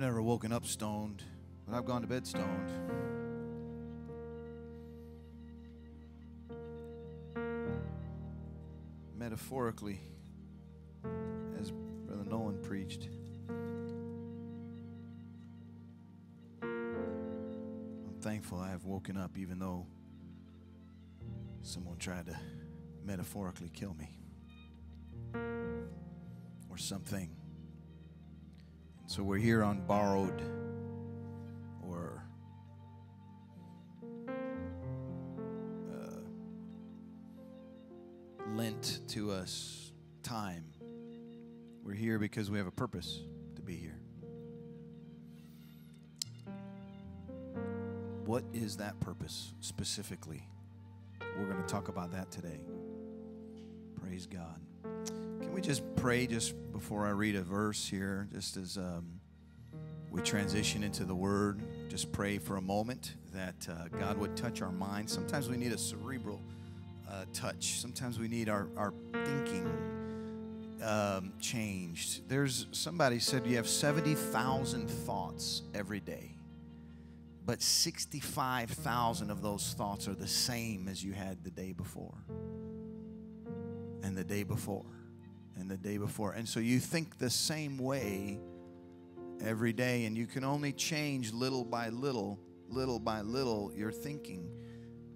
never woken up stoned, but I've gone to bed stoned. Metaphorically, as Brother Nolan preached. I'm thankful I have woken up even though someone tried to metaphorically kill me or something. So we're here on borrowed or uh, lent to us time. We're here because we have a purpose to be here. What is that purpose specifically? We're going to talk about that today. Praise God. Can we just pray just before I read a verse here, just as um, we transition into the Word? Just pray for a moment that uh, God would touch our minds. Sometimes we need a cerebral uh, touch, sometimes we need our, our thinking um, changed. There's somebody said you have 70,000 thoughts every day, but 65,000 of those thoughts are the same as you had the day before and the day before and the day before. And so you think the same way every day, and you can only change little by little, little by little, your thinking.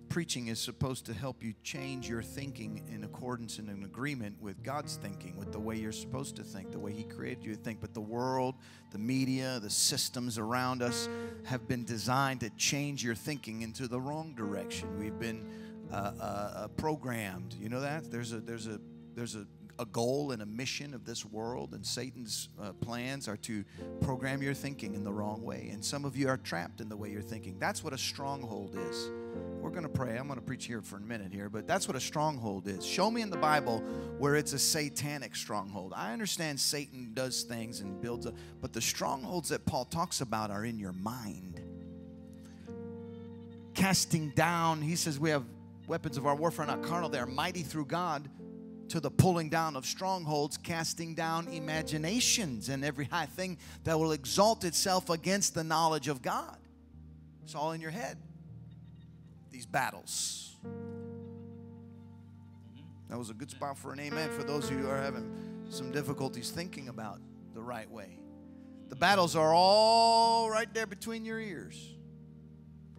Preaching is supposed to help you change your thinking in accordance and in agreement with God's thinking, with the way you're supposed to think, the way He created you to think. But the world, the media, the systems around us have been designed to change your thinking into the wrong direction. We've been uh, uh, uh programmed. You know that there's a there's a there's a a goal and a mission of this world, and Satan's uh, plans are to program your thinking in the wrong way. And some of you are trapped in the way you're thinking. That's what a stronghold is. We're going to pray. I'm going to preach here for a minute here, but that's what a stronghold is. Show me in the Bible where it's a satanic stronghold. I understand Satan does things and builds, a, but the strongholds that Paul talks about are in your mind. Casting down, he says, we have weapons of our warfare not carnal, they are mighty through God to the pulling down of strongholds, casting down imaginations and every high thing that will exalt itself against the knowledge of God. It's all in your head. These battles. That was a good spot for an amen for those of you who are having some difficulties thinking about the right way. The battles are all right there between your ears.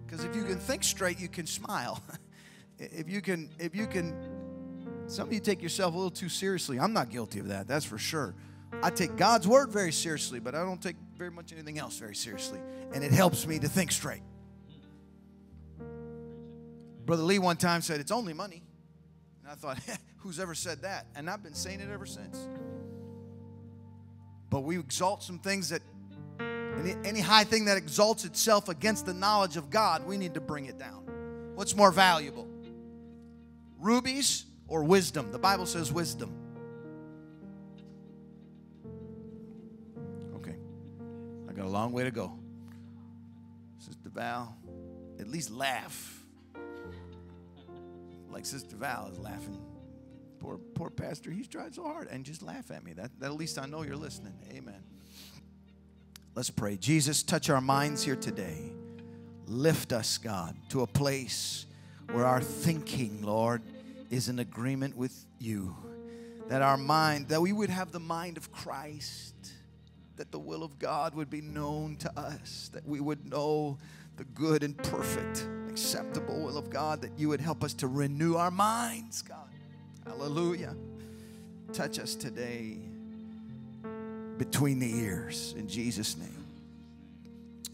Because if you can think straight, you can smile. if you can, if you can some of you take yourself a little too seriously. I'm not guilty of that, that's for sure. I take God's word very seriously, but I don't take very much anything else very seriously. And it helps me to think straight. Brother Lee one time said, It's only money. And I thought, Who's ever said that? And I've been saying it ever since. But we exalt some things that, any, any high thing that exalts itself against the knowledge of God, we need to bring it down. What's more valuable? Rubies or wisdom. The Bible says wisdom. Okay. I got a long way to go. Sister Val, at least laugh. Like Sister Val is laughing. Poor, poor pastor, he's tried so hard. And just laugh at me. That, that at least I know you're listening. Amen. Let's pray. Jesus, touch our minds here today. Lift us, God, to a place where our thinking, Lord, is in agreement with you. That our mind, that we would have the mind of Christ, that the will of God would be known to us, that we would know the good and perfect, acceptable will of God, that you would help us to renew our minds, God. Hallelujah. Touch us today between the ears in Jesus' name.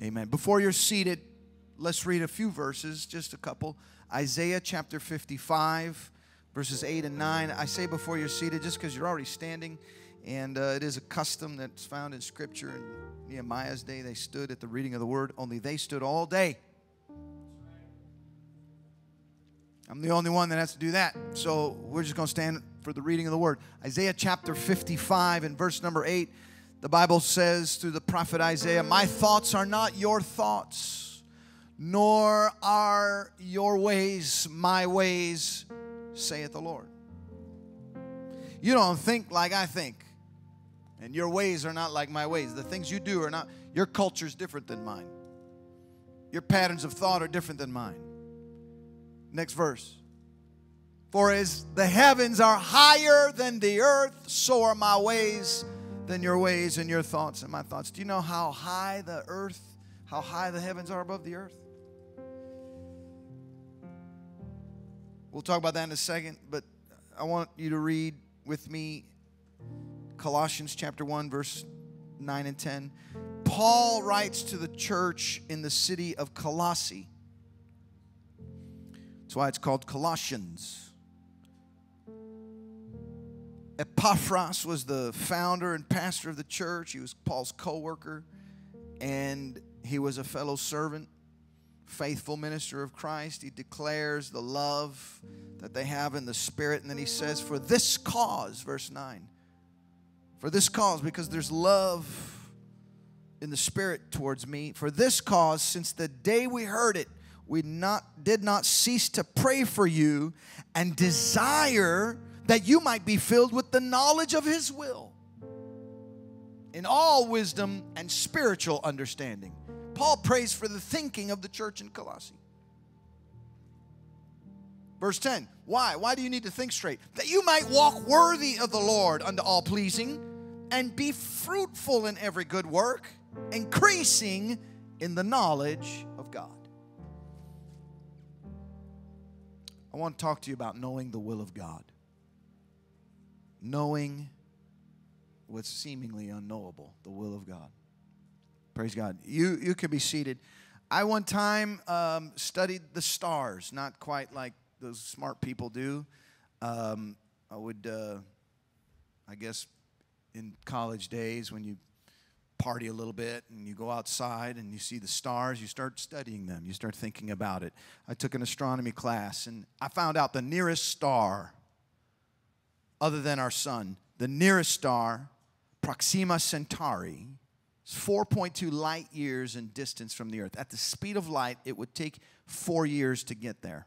Amen. Before you're seated, let's read a few verses, just a couple. Isaiah chapter 55 verses 8 and 9. I say before you're seated just because you're already standing, and uh, it is a custom that's found in Scripture. In Nehemiah's day, they stood at the reading of the word, only they stood all day. I'm the only one that has to do that. So we're just going to stand for the reading of the word. Isaiah chapter 55 and verse number 8, the Bible says through the prophet Isaiah, My thoughts are not your thoughts, nor are your ways my ways saith the Lord. You don't think like I think, and your ways are not like my ways. The things you do are not, Your culture is different than mine. Your patterns of thought are different than mine. Next verse. For as the heavens are higher than the earth, so are my ways than your ways and your thoughts and my thoughts. Do you know how high the earth, how high the heavens are above the earth? We'll talk about that in a second, but I want you to read with me Colossians chapter 1, verse 9 and 10. Paul writes to the church in the city of Colossae. That's why it's called Colossians. Epaphras was the founder and pastor of the church. He was Paul's co worker, and he was a fellow servant, faithful minister of Christ. He declares the love that they have in the Spirit, and then he says, For this cause, verse 9, for this cause, because there's love in the Spirit towards me, for this cause, since the day we heard it, we not, did not cease to pray for you and desire that you might be filled with the knowledge of His will in all wisdom and spiritual understanding. Paul prays for the thinking of the church in Colossae. Verse 10 Why? Why do you need to think straight? That you might walk worthy of the Lord unto all pleasing and be fruitful in every good work, increasing in the knowledge of God. I want to talk to you about knowing the will of God knowing what's seemingly unknowable, the will of God. Praise God. You, you can be seated. I one time um, studied the stars, not quite like those smart people do. Um, I would, uh, I guess, in college days when you party a little bit and you go outside and you see the stars, you start studying them, you start thinking about it. I took an astronomy class and I found out the nearest star other than our sun. The nearest star, Proxima Centauri, is 4.2 light years in distance from the Earth. At the speed of light, it would take four years to get there.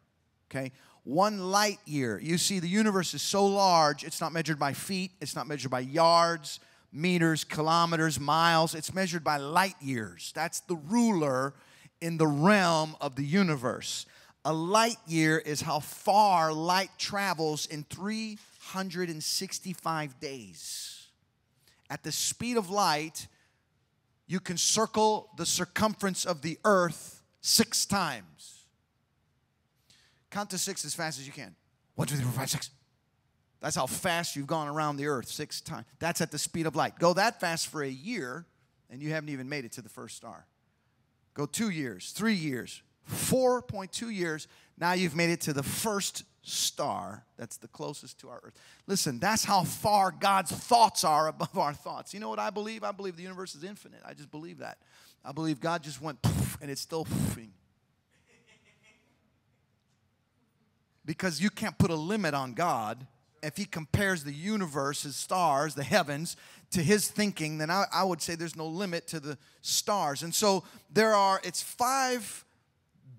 Okay? One light year. You see, the universe is so large, it's not measured by feet, it's not measured by yards, meters, kilometers, miles. It's measured by light years. That's the ruler in the realm of the universe. A light year is how far light travels in 365 days. At the speed of light, you can circle the circumference of the earth six times. Count to six as fast as you can. One, two, three, four, five, six. That's how fast you've gone around the earth six times. That's at the speed of light. Go that fast for a year, and you haven't even made it to the first star. Go two years, three years, 4.2 years. Now you've made it to the first star that's the closest to our earth. Listen, that's how far God's thoughts are above our thoughts. You know what I believe? I believe the universe is infinite. I just believe that. I believe God just went and it's still poofing. Because you can't put a limit on God. If He compares the universe, His stars, the heavens, to His thinking, then I, I would say there's no limit to the stars. And so there are, it's five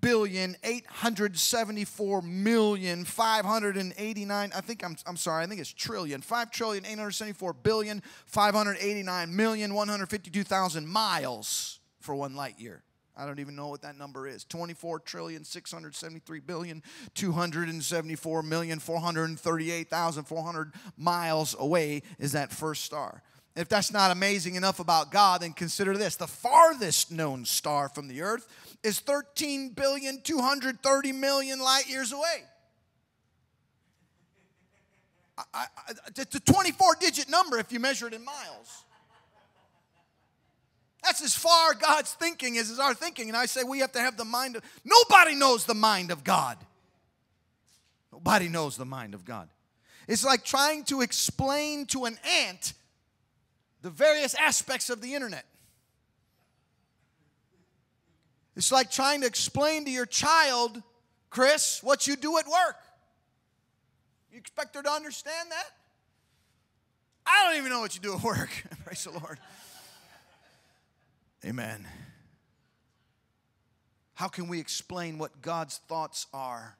billion eight hundred seventy four million five hundred and eighty nine. I think I'm I'm sorry. I think it's trillion. Five trillion eight hundred seventy four billion five hundred eighty nine million one hundred fifty two thousand miles for one light year. I don't even know what that number is. 24 trillion 673 billion 274 million 438,400 miles away is that first star. If that's not amazing enough about God, then consider this. The farthest known star from the earth is 13 billion 230 million light years away. I, I, it's a 24 digit number if you measure it in miles. That's as far God's thinking is as our thinking. And I say we have to have the mind of, nobody knows the mind of God. Nobody knows the mind of God. It's like trying to explain to an ant the various aspects of the internet. It's like trying to explain to your child, Chris, what you do at work. You expect her to understand that? I don't even know what you do at work. Praise the Lord. Amen. How can we explain what God's thoughts are?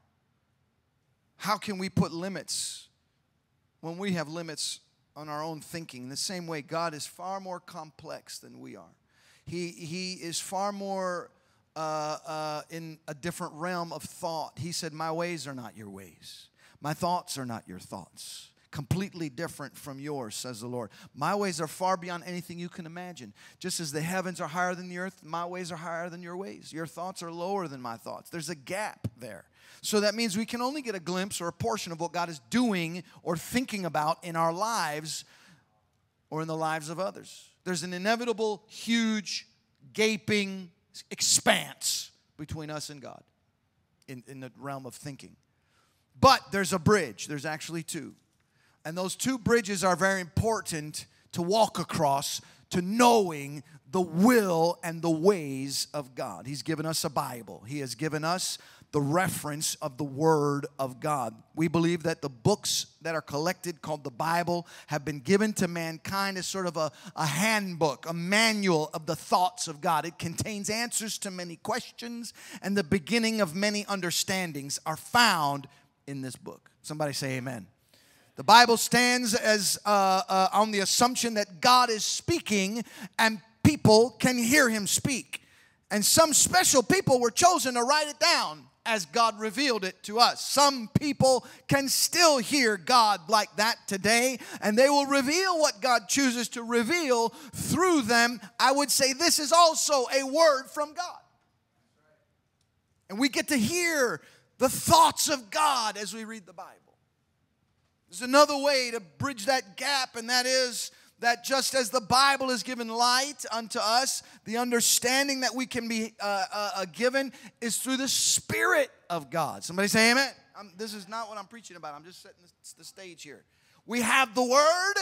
How can we put limits when we have limits on our own thinking? In the same way, God is far more complex than we are. He, he is far more uh, uh, in a different realm of thought. He said, My ways are not your ways, my thoughts are not your thoughts. Completely different from yours, says the Lord. My ways are far beyond anything you can imagine. Just as the heavens are higher than the earth, my ways are higher than your ways. Your thoughts are lower than my thoughts. There's a gap there. So that means we can only get a glimpse or a portion of what God is doing or thinking about in our lives or in the lives of others. There's an inevitable, huge, gaping expanse between us and God in, in the realm of thinking. But there's a bridge, there's actually two. And those two bridges are very important to walk across to knowing the will and the ways of God. He's given us a Bible, He has given us the reference of the Word of God. We believe that the books that are collected, called the Bible, have been given to mankind as sort of a, a handbook, a manual of the thoughts of God. It contains answers to many questions, and the beginning of many understandings are found in this book. Somebody say, Amen. The Bible stands as uh, uh, on the assumption that God is speaking and people can hear him speak. And some special people were chosen to write it down as God revealed it to us. Some people can still hear God like that today, and they will reveal what God chooses to reveal through them. I would say this is also a word from God. And we get to hear the thoughts of God as we read the Bible. There's another way to bridge that gap, and that is that just as the Bible has given light unto us, the understanding that we can be uh, uh, uh given is through the Spirit of God. Somebody say amen. I'm, this is not what I'm preaching about. I'm just setting the, the stage here. We have the Word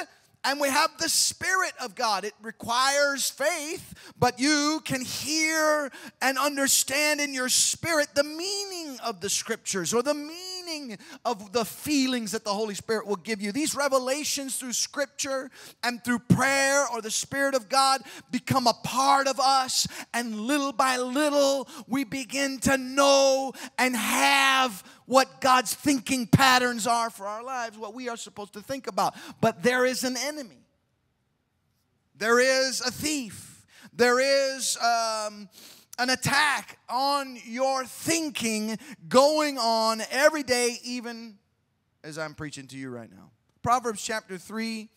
and we have the Spirit of God. It requires faith, but you can hear and understand in your spirit the meaning of the Scriptures or the meaning of the feelings that the Holy Spirit will give you. These revelations through Scripture and through prayer or the Spirit of God become a part of us, and little by little we begin to know and have what God's thinking patterns are for our lives, what we are supposed to think about. But there is an enemy, there is a thief, there is. Um, an attack on your thinking going on every day, even as I'm preaching to you right now. Proverbs chapter 3,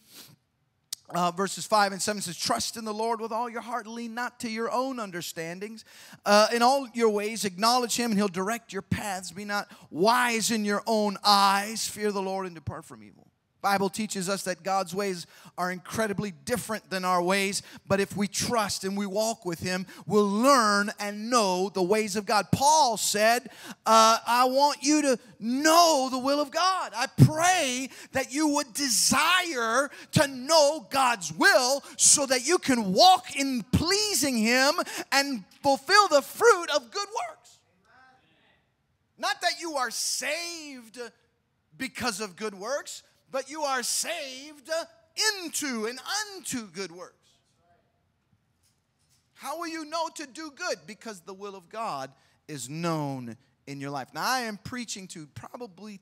uh, verses 5 and 7 says, Trust in the Lord with all your heart, lean not to your own understandings. Uh, in all your ways, acknowledge him, and he'll direct your paths. Be not wise in your own eyes. Fear the Lord and depart from evil. Bible teaches us that God's ways are incredibly different than our ways, but if we trust and we walk with Him, we'll learn and know the ways of God. Paul said, uh, I want you to know the will of God. I pray that you would desire to know God's will so that you can walk in pleasing Him and fulfill the fruit of good works. Not that you are saved because of good works but you are saved into and unto good works. How will you know to do good? Because the will of God is known in your life. Now, I am preaching to probably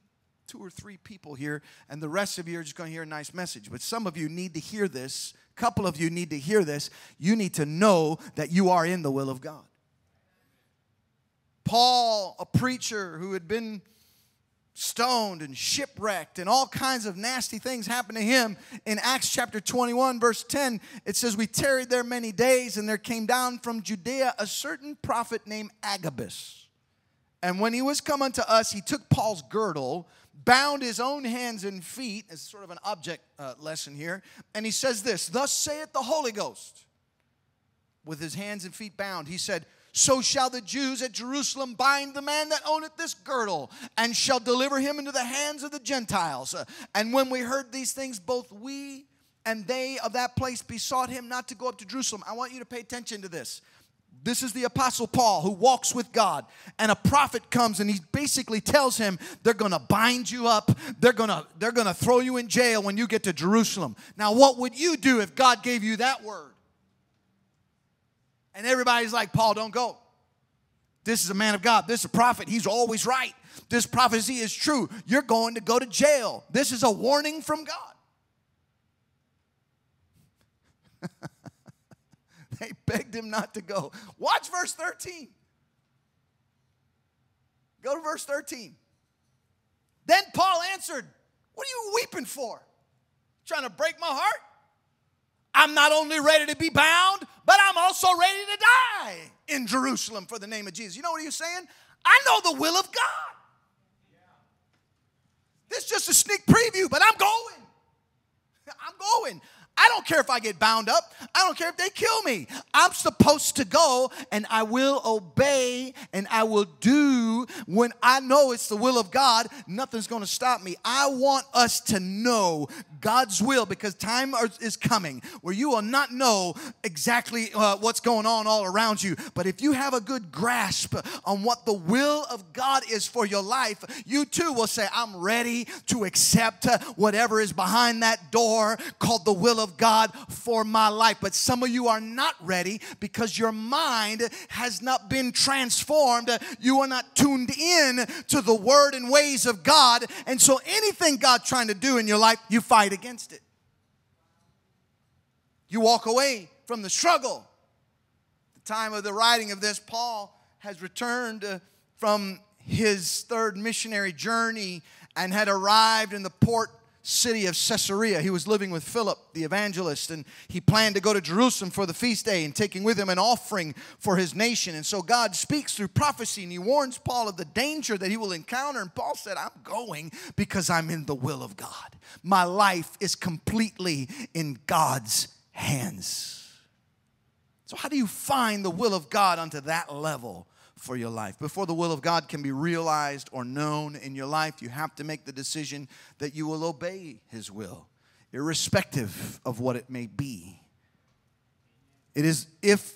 two or three people here, and the rest of you are just going to hear a nice message. But some of you need to hear this. A couple of you need to hear this. You need to know that you are in the will of God. Paul, a preacher who had been stoned and shipwrecked and all kinds of nasty things happened to him. In acts chapter 21 verse 10 it says we tarried there many days and there came down from judea a certain prophet named agabus. And when he was come unto us he took paul's girdle bound his own hands and feet as sort of an object uh, lesson here and he says this thus saith the holy ghost with his hands and feet bound he said so shall the Jews at Jerusalem bind the man that owneth this girdle, and shall deliver him into the hands of the Gentiles. And when we heard these things, both we and they of that place besought him not to go up to Jerusalem. I want you to pay attention to this. This is the Apostle Paul who walks with God, and a prophet comes and he basically tells him they're gonna bind you up, they're gonna, they're gonna throw you in jail when you get to Jerusalem. Now, what would you do if God gave you that word? And everybody's like, Paul, don't go. This is a man of God. This is a prophet. He's always right. This prophecy is true. You're going to go to jail. This is a warning from God. They begged him not to go. Watch verse 13. Go to verse 13. Then Paul answered, What are you weeping for? Trying to break my heart? I'm not only ready to be bound, but I'm also ready to die in Jerusalem for the name of Jesus. You know what he was saying? I know the will of God. This is just a sneak preview, but I'm going. I'm going. I don't care if I get bound up. I don't care if they kill me. I'm supposed to go and I will obey and I will do when I know it's the will of God. Nothing's going to stop me. I want us to know God's will because time is coming where you will not know exactly uh, what's going on all around you. But if you have a good grasp on what the will of God is for your life, you too will say, I'm ready to accept whatever is behind that door called the will of of God for my life. But some of you are not ready because your mind has not been transformed. You are not tuned in to the word and ways of God. And so anything God's trying to do in your life, you fight against it. You walk away from the struggle. The time of the writing of this, Paul has returned uh, from his third missionary journey and had arrived in the port city of Caesarea. He was living with Philip, the evangelist, and he planned to go to Jerusalem for the feast day and taking with him an offering for his nation. And so God speaks through prophecy and he warns Paul of the danger that he will encounter. And Paul said, I'm going because I'm in the will of God. My life is completely in God's hands. So, how do you find the will of God unto that level? For your life. Before the will of God can be realized or known in your life, you have to make the decision that you will obey His will, irrespective of what it may be. It is if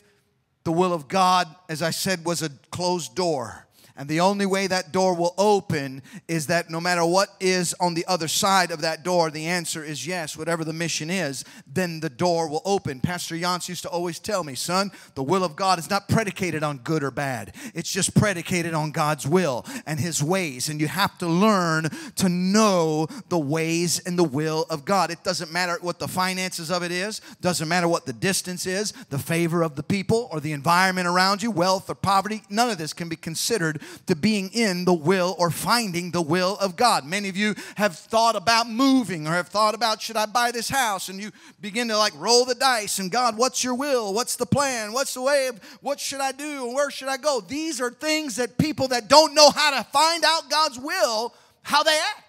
the will of God, as I said, was a closed door and the only way that door will open is that no matter what is on the other side of that door, the answer is yes, whatever the mission is, then the door will open. Pastor Jans used to always tell me, son, the will of God is not predicated on good or bad. It's just predicated on God's will and his ways. And you have to learn to know the ways and the will of God. It doesn't matter what the finances of it is, doesn't matter what the distance is, the favor of the people or the environment around you, wealth or poverty. None of this can be considered to being in the will or finding the will of God. Many of you have thought about moving or have thought about, should I buy this house? And you begin to like roll the dice and God, what's your will? What's the plan? What's the way of what should I do? Where should I go? These are things that people that don't know how to find out God's will, how they act.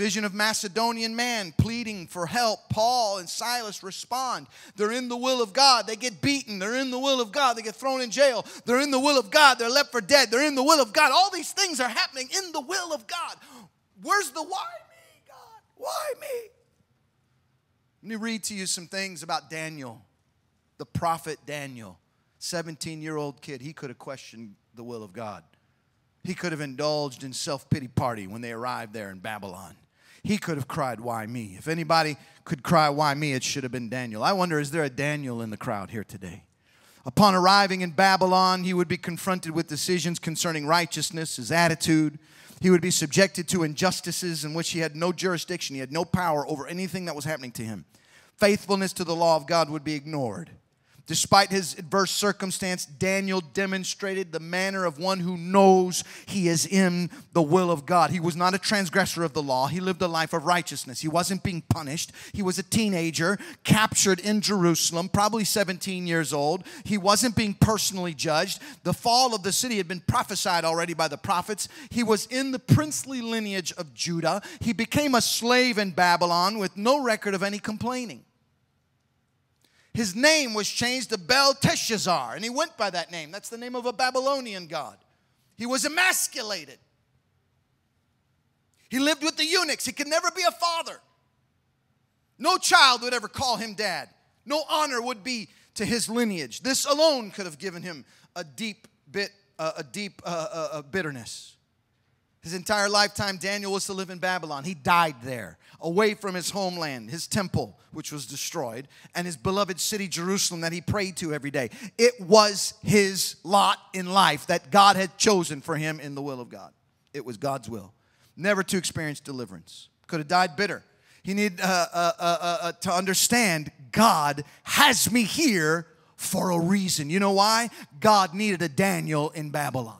Vision of Macedonian man pleading for help. Paul and Silas respond. They're in the will of God. They get beaten. They're in the will of God. They get thrown in jail. They're in the will of God. They're left for dead. They're in the will of God. All these things are happening in the will of God. Where's the why me, God? Why me? Let me read to you some things about Daniel, the prophet Daniel. 17 year old kid. He could have questioned the will of God. He could have indulged in self pity party when they arrived there in Babylon. He could have cried, Why me? If anybody could cry, Why me? it should have been Daniel. I wonder, is there a Daniel in the crowd here today? Upon arriving in Babylon, he would be confronted with decisions concerning righteousness, his attitude. He would be subjected to injustices in which he had no jurisdiction, he had no power over anything that was happening to him. Faithfulness to the law of God would be ignored. Despite his adverse circumstance, Daniel demonstrated the manner of one who knows he is in the will of God. He was not a transgressor of the law. He lived a life of righteousness. He wasn't being punished. He was a teenager, captured in Jerusalem, probably 17 years old. He wasn't being personally judged. The fall of the city had been prophesied already by the prophets. He was in the princely lineage of Judah. He became a slave in Babylon with no record of any complaining his name was changed to Belteshazzar, and he went by that name. That's the name of a Babylonian god. He was emasculated. He lived with the eunuchs. He could never be a father. No child would ever call him dad. No honor would be to his lineage. This alone could have given him a deep bit, uh, a deep uh, uh, uh bitterness. His entire lifetime, Daniel was to live in Babylon. He died there, away from his homeland, his temple, which was destroyed, and his beloved city, Jerusalem, that he prayed to every day. It was his lot in life that God had chosen for him in the will of God. It was God's will. Never to experience deliverance. Could have died bitter. He needed uh, uh, uh, uh, to understand God has me here for a reason. You know why? God needed a Daniel in Babylon.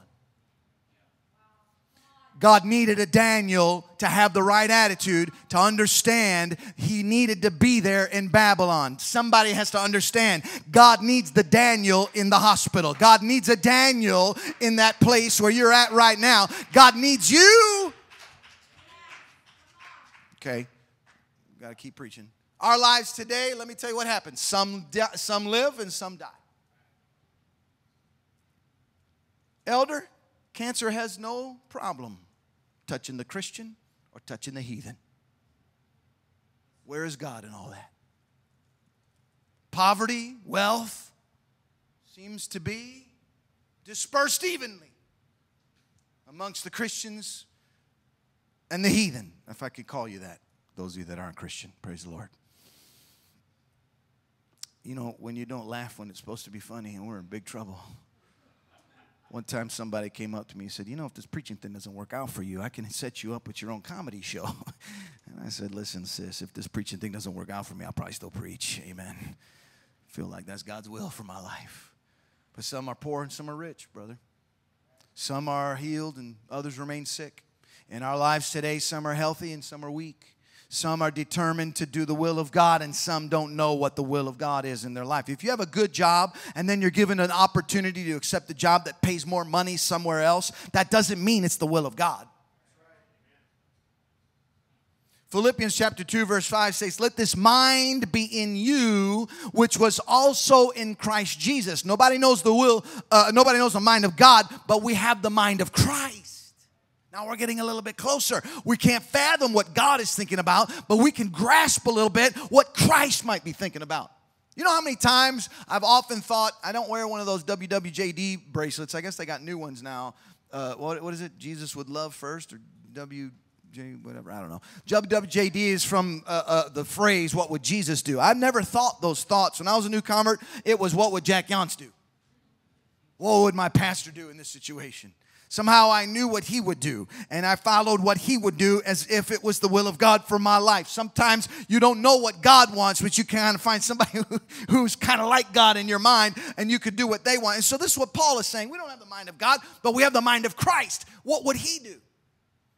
God needed a Daniel to have the right attitude, to understand he needed to be there in Babylon. Somebody has to understand God needs the Daniel in the hospital. God needs a Daniel in that place where you're at right now. God needs you. Okay, got to keep preaching. Our lives today, let me tell you what happens. Some, some live and some die. Elder, cancer has no problem touching the Christian or touching the heathen. Where is God in all that? Poverty, wealth seems to be dispersed evenly amongst the Christians and the heathen, if I could call you that, those of you that aren't Christian. Praise the Lord. You know, when you don't laugh when it's supposed to be funny, and we're in big trouble. One time somebody came up to me and said, You know, if this preaching thing doesn't work out for you, I can set you up with your own comedy show. and I said, Listen, sis, if this preaching thing doesn't work out for me, I'll probably still preach. Amen. feel like that's God's will for my life. But some are poor and some are rich, brother. Some are healed and others remain sick. In our lives today, some are healthy and some are weak. Some are determined to do the will of God, and some don't know what the will of God is in their life. If you have a good job and then you're given an opportunity to accept a job that pays more money somewhere else, that doesn't mean it's the will of God. Philippians chapter 2, verse 5 says, Let this mind be in you, which was also in Christ Jesus. Nobody knows the will, uh, nobody knows the mind of God, but we have the mind of Christ. Now we're getting a little bit closer. We can't fathom what God is thinking about, but we can grasp a little bit what Christ might be thinking about. You know how many times I've often thought, I don't wear one of those WWJD bracelets. I guess they got new ones now. Uh, what, what is it? Jesus would love first or WJ, whatever, I don't know. WWJD is from uh, uh, the phrase, what would Jesus do? I've never thought those thoughts. When I was a new convert, it was, what would Jack Yance do? What would my pastor do in this situation? Somehow I knew what he would do, and I followed what he would do as if it was the will of God for my life. Sometimes you don't know what God wants, but you kind of find somebody who, who's kind of like God in your mind, and you could do what they want. And so this is what Paul is saying. We don't have the mind of God, but we have the mind of Christ. What would he do?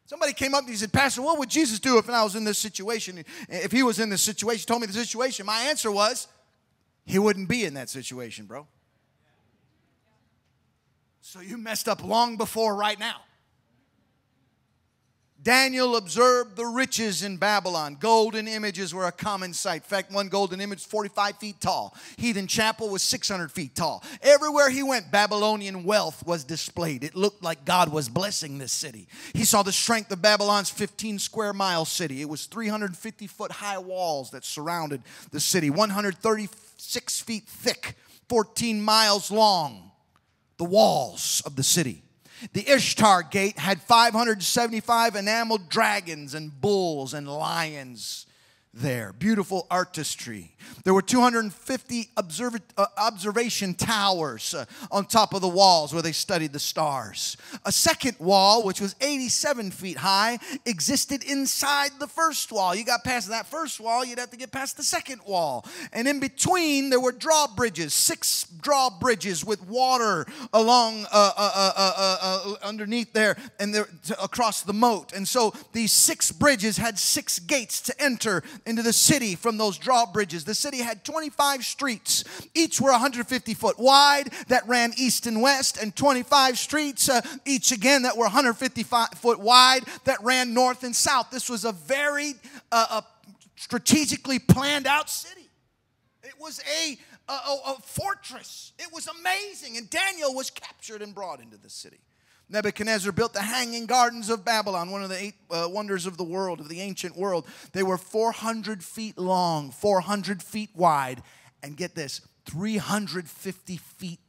Somebody came up and he said, Pastor, what would Jesus do if I was in this situation? If he was in this situation, told me the situation, my answer was, he wouldn't be in that situation, bro. So you messed up long before right now. Daniel observed the riches in Babylon. Golden images were a common sight. In fact, one golden image 45 feet tall. Heathen chapel was 600 feet tall. Everywhere he went, Babylonian wealth was displayed. It looked like God was blessing this city. He saw the strength of Babylon's 15 square mile city. It was 350 foot high walls that surrounded the city, 136 feet thick, 14 miles long the walls of the city. The Ishtar gate had 575 enameled dragons and bulls and lions there. Beautiful artistry. There were 250 observ- uh, observation towers uh, on top of the walls where they studied the stars. A second wall, which was 87 feet high, existed inside the first wall. You got past that first wall, you'd have to get past the second wall. And in between, there were drawbridges, six drawbridges with water along uh, uh, uh, uh underneath there and there, across the moat. And so these six bridges had six gates to enter into the city from those drawbridges. The city had 25 streets, each were 150 foot wide, that ran east and west, and 25 streets, uh, each again that were 150 foot wide, that ran north and south. This was a very uh, a strategically planned out city. It was a, a, a fortress. It was amazing. And Daniel was captured and brought into the city. Nebuchadnezzar built the Hanging Gardens of Babylon, one of the eight uh, wonders of the world, of the ancient world. They were 400 feet long, 400 feet wide, and get this, 350 feet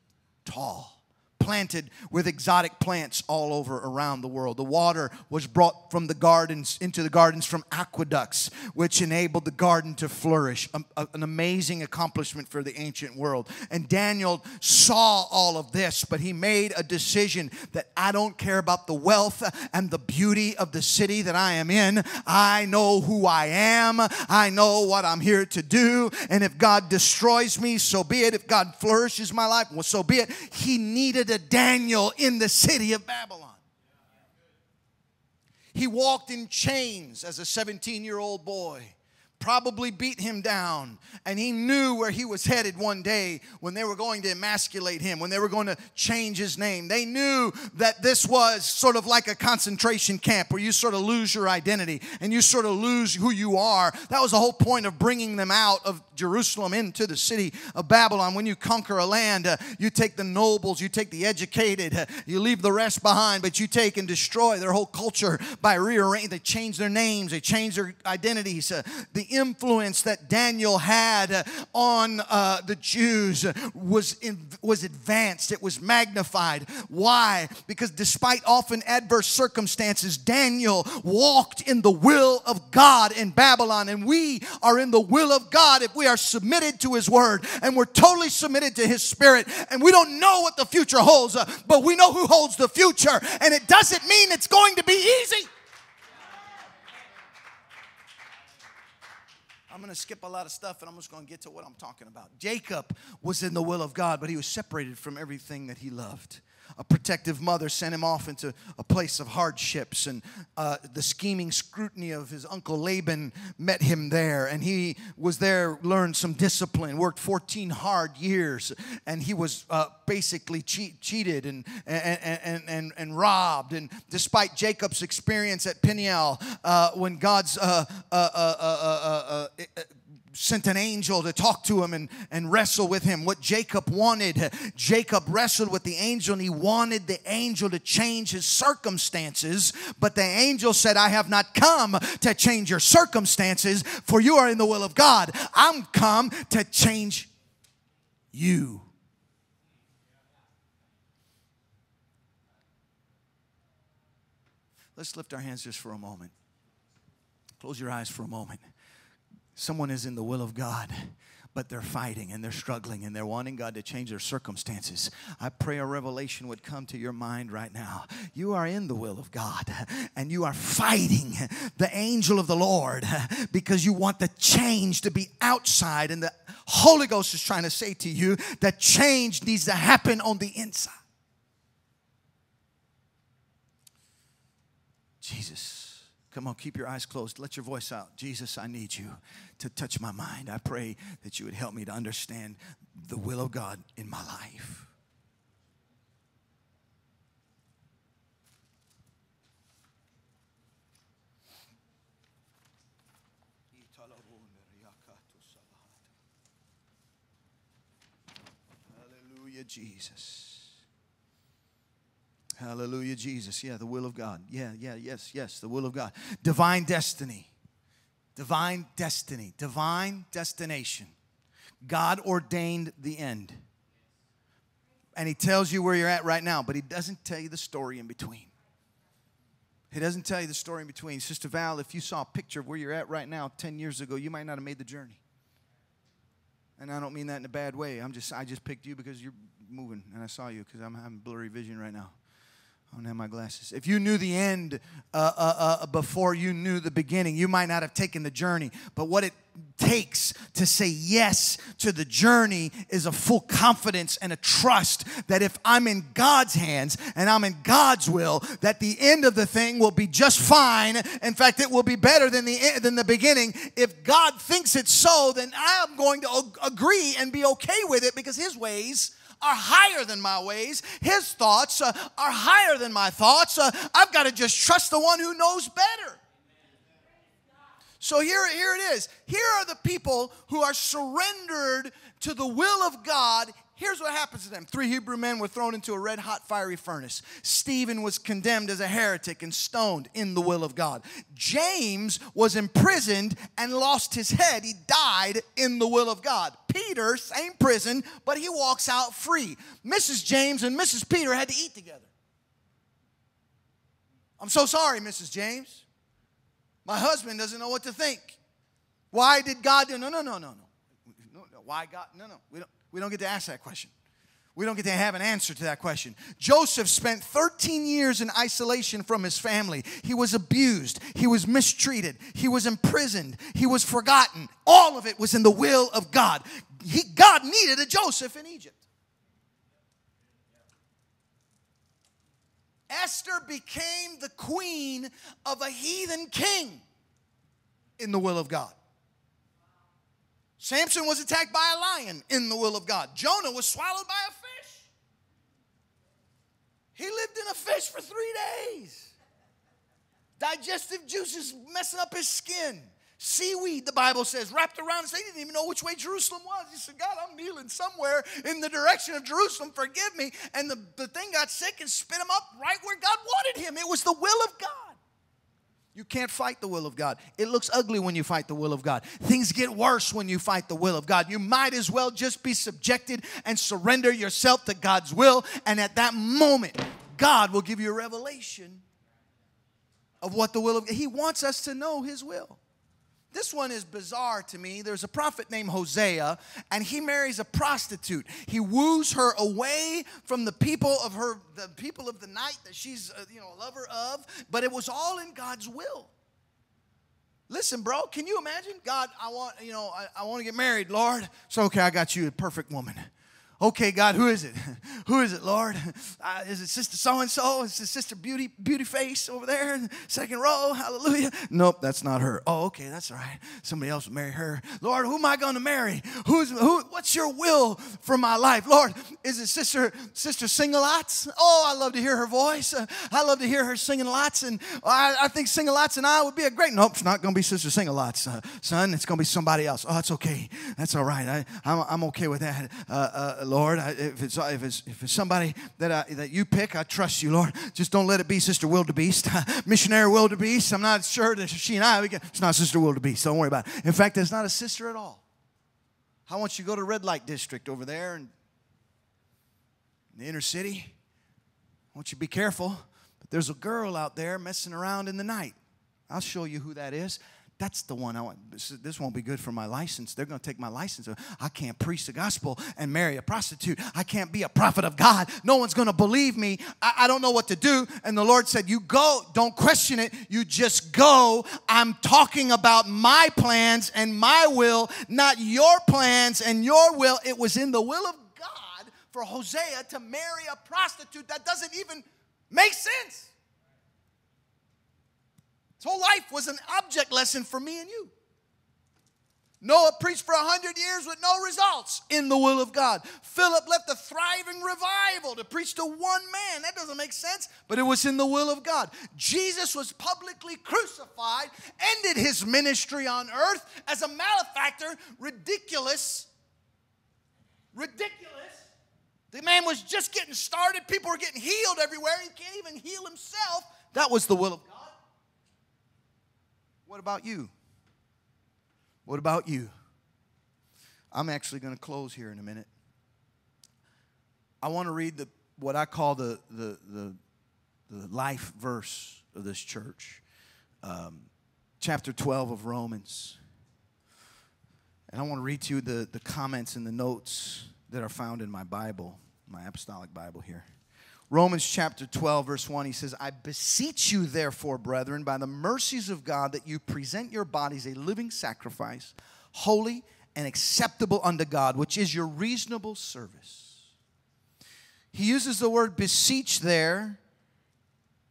tall. Planted with exotic plants all over around the world. The water was brought from the gardens into the gardens from aqueducts, which enabled the garden to flourish. A, a, an amazing accomplishment for the ancient world. And Daniel saw all of this, but he made a decision that I don't care about the wealth and the beauty of the city that I am in. I know who I am, I know what I'm here to do. And if God destroys me, so be it. If God flourishes my life, well, so be it. He needed to Daniel in the city of Babylon. He walked in chains as a 17 year old boy probably beat him down. And he knew where he was headed one day when they were going to emasculate him, when they were going to change his name. They knew that this was sort of like a concentration camp where you sort of lose your identity and you sort of lose who you are. That was the whole point of bringing them out of Jerusalem into the city of Babylon. When you conquer a land, uh, you take the nobles, you take the educated, uh, you leave the rest behind, but you take and destroy their whole culture by rearranging. They change their names, they change their identities. Uh, the influence that Daniel had uh, on uh, the Jews was, in, was advanced, it was magnified. Why? Because despite often adverse circumstances, Daniel walked in the will of God in Babylon, and we are in the will of God if we are submitted to His Word and we're totally submitted to His Spirit. And we don't know what the future holds, uh, but we know who holds the future, and it doesn't mean it's going to be easy. I'm going to skip a lot of stuff and I'm just going to get to what I'm talking about. Jacob was in the will of God, but he was separated from everything that he loved a protective mother sent him off into a place of hardships, and uh, the scheming scrutiny of his uncle Laban met him there, and he was there, learned some discipline, worked 14 hard years, and he was uh, basically cheat, cheated and, and, and, and, and robbed. And despite Jacob's experience at Peniel, uh, when God's uh, uh, uh, sent an angel to talk to him and, and wrestle with him. What Jacob wanted, Jacob wrestled with the angel and he wanted the angel to change his circumstances. But the angel said, I have not come to change your circumstances, for you are in the will of God. I'm come to change you. Let's lift our hands just for a moment. Close your eyes for a moment someone is in the will of God but they're fighting and they're struggling and they're wanting God to change their circumstances. I pray a revelation would come to your mind right now. You are in the will of God and you are fighting the angel of the Lord because you want the change to be outside, and the Holy Ghost is trying to say to you that change needs to happen on the inside. Jesus. Come on, keep your eyes closed. Let your voice out. Jesus, I need you to touch my mind. I pray that you would help me to understand the will of God in my life. Hallelujah, Jesus. Hallelujah, Jesus. Yeah, the will of God. Yeah, yeah, yes, yes, the will of God. Divine destiny. Divine destiny. Divine destination. God ordained the end. And He tells you where you're at right now, but He doesn't tell you the story in between. He doesn't tell you the story in between. Sister Val, if you saw a picture of where you're at right now 10 years ago, you might not have made the journey. And I don't mean that in a bad way. I'm just I just picked you because you're moving and I saw you because I'm having blurry vision right now. Don't have my glasses. If you knew the end uh, uh, uh, before you knew the beginning, you might not have taken the journey. But what it takes to say yes to the journey is a full confidence and a trust that if I'm in God's hands and I'm in God's will, that the end of the thing will be just fine. In fact, it will be better than the than the beginning. If God thinks it's so, then I'm going to agree and be okay with it because His ways are higher than my ways. His thoughts uh, are higher than my thoughts. Uh, I've got to just trust the one who knows better. So here, here it is. Here are the people who are surrendered to the will of God here's what happens to them three Hebrew men were thrown into a red hot fiery furnace. Stephen was condemned as a heretic and stoned in the will of God. James was imprisoned and lost his head. He died in the will of God. Peter, same prison, but he walks out free. Mrs. James and Mrs. Peter had to eat together. I'm so sorry, Mrs. James. My husband doesn't know what to think. Why did God do? No, no, no, no, no. Why God? No, no. We don't, we don't get to ask that question. We don't get to have an answer to that question. Joseph spent 13 years in isolation from his family. He was abused. He was mistreated. He was imprisoned. He was forgotten. All of it was in the will of God. He, God needed a Joseph in Egypt. Esther became the queen of a heathen king in the will of God. Samson was attacked by a lion in the will of God. Jonah was swallowed by a fish. He lived in a fish for three days. Digestive juices messing up his skin. Seaweed, the Bible says, wrapped around his. They didn't even know which way Jerusalem was. He said, God, I'm kneeling somewhere in the direction of Jerusalem. Forgive me. And the, the thing got sick and spit him up right where God wanted him. It was the will of God. You can't fight the will of God. It looks ugly when you fight the will of God. Things get worse when you fight the will of God. You might as well just be subjected and surrender yourself to God's will. And at that moment, God will give you a revelation of what the will of He wants us to know His will. This one is bizarre to me. There's a prophet named Hosea, and he marries a prostitute. He woos her away from the people of her, the people of the night that she's, uh, you know, a lover of. But it was all in God's will. Listen, bro, can you imagine? God, I want, you know, I, I want to get married, Lord. So okay, I got you a perfect woman. Okay, God, who is it? Who is it, Lord? Uh, is it Sister So and So? Is it Sister Beauty Beauty Face over there in the second row? Hallelujah. Nope, that's not her. Oh, okay, that's all right. Somebody else will marry her. Lord, who am I going to marry? Who's who? What's your will for my life, Lord? Is it Sister Sister Sing-a-Lots? Oh, I love to hear her voice. Uh, I love to hear her singing lots, and I, I think Sing-a-Lots and I would be a great. Nope, it's not going to be Sister Sing-a-Lots, uh, son. It's going to be somebody else. Oh, that's okay. That's all right. I, I'm, I'm okay with that. Lord. I, if, it's, if, it's, if it's somebody that, I, that you pick, I trust you, Lord. Just don't let it be Sister Wildebeest, missionary Wildebeest. I'm not sure that she and I, we can, it's not Sister Wildebeest. Don't worry about it. In fact, it's not a sister at all. I want you to go to red light district over there in the inner city. I want you to be careful. But there's a girl out there messing around in the night. I'll show you who that is. That's the one I want. This won't be good for my license. They're going to take my license. I can't preach the gospel and marry a prostitute. I can't be a prophet of God. No one's going to believe me. I, I don't know what to do. And the Lord said, You go. Don't question it. You just go. I'm talking about my plans and my will, not your plans and your will. It was in the will of God for Hosea to marry a prostitute. That doesn't even make sense. His whole life was an object lesson for me and you. Noah preached for a hundred years with no results in the will of God. Philip left a thriving revival to preach to one man. That doesn't make sense, but it was in the will of God. Jesus was publicly crucified, ended his ministry on earth as a malefactor, ridiculous. Ridiculous. The man was just getting started. People were getting healed everywhere. He can't even heal himself. That was the will of God. What about you? What about you? I'm actually going to close here in a minute. I want to read the what I call the the the, the life verse of this church, um, chapter 12 of Romans. And I want to read to you the, the comments and the notes that are found in my Bible, my apostolic Bible here. Romans chapter 12, verse 1, he says, I beseech you, therefore, brethren, by the mercies of God, that you present your bodies a living sacrifice, holy and acceptable unto God, which is your reasonable service. He uses the word beseech there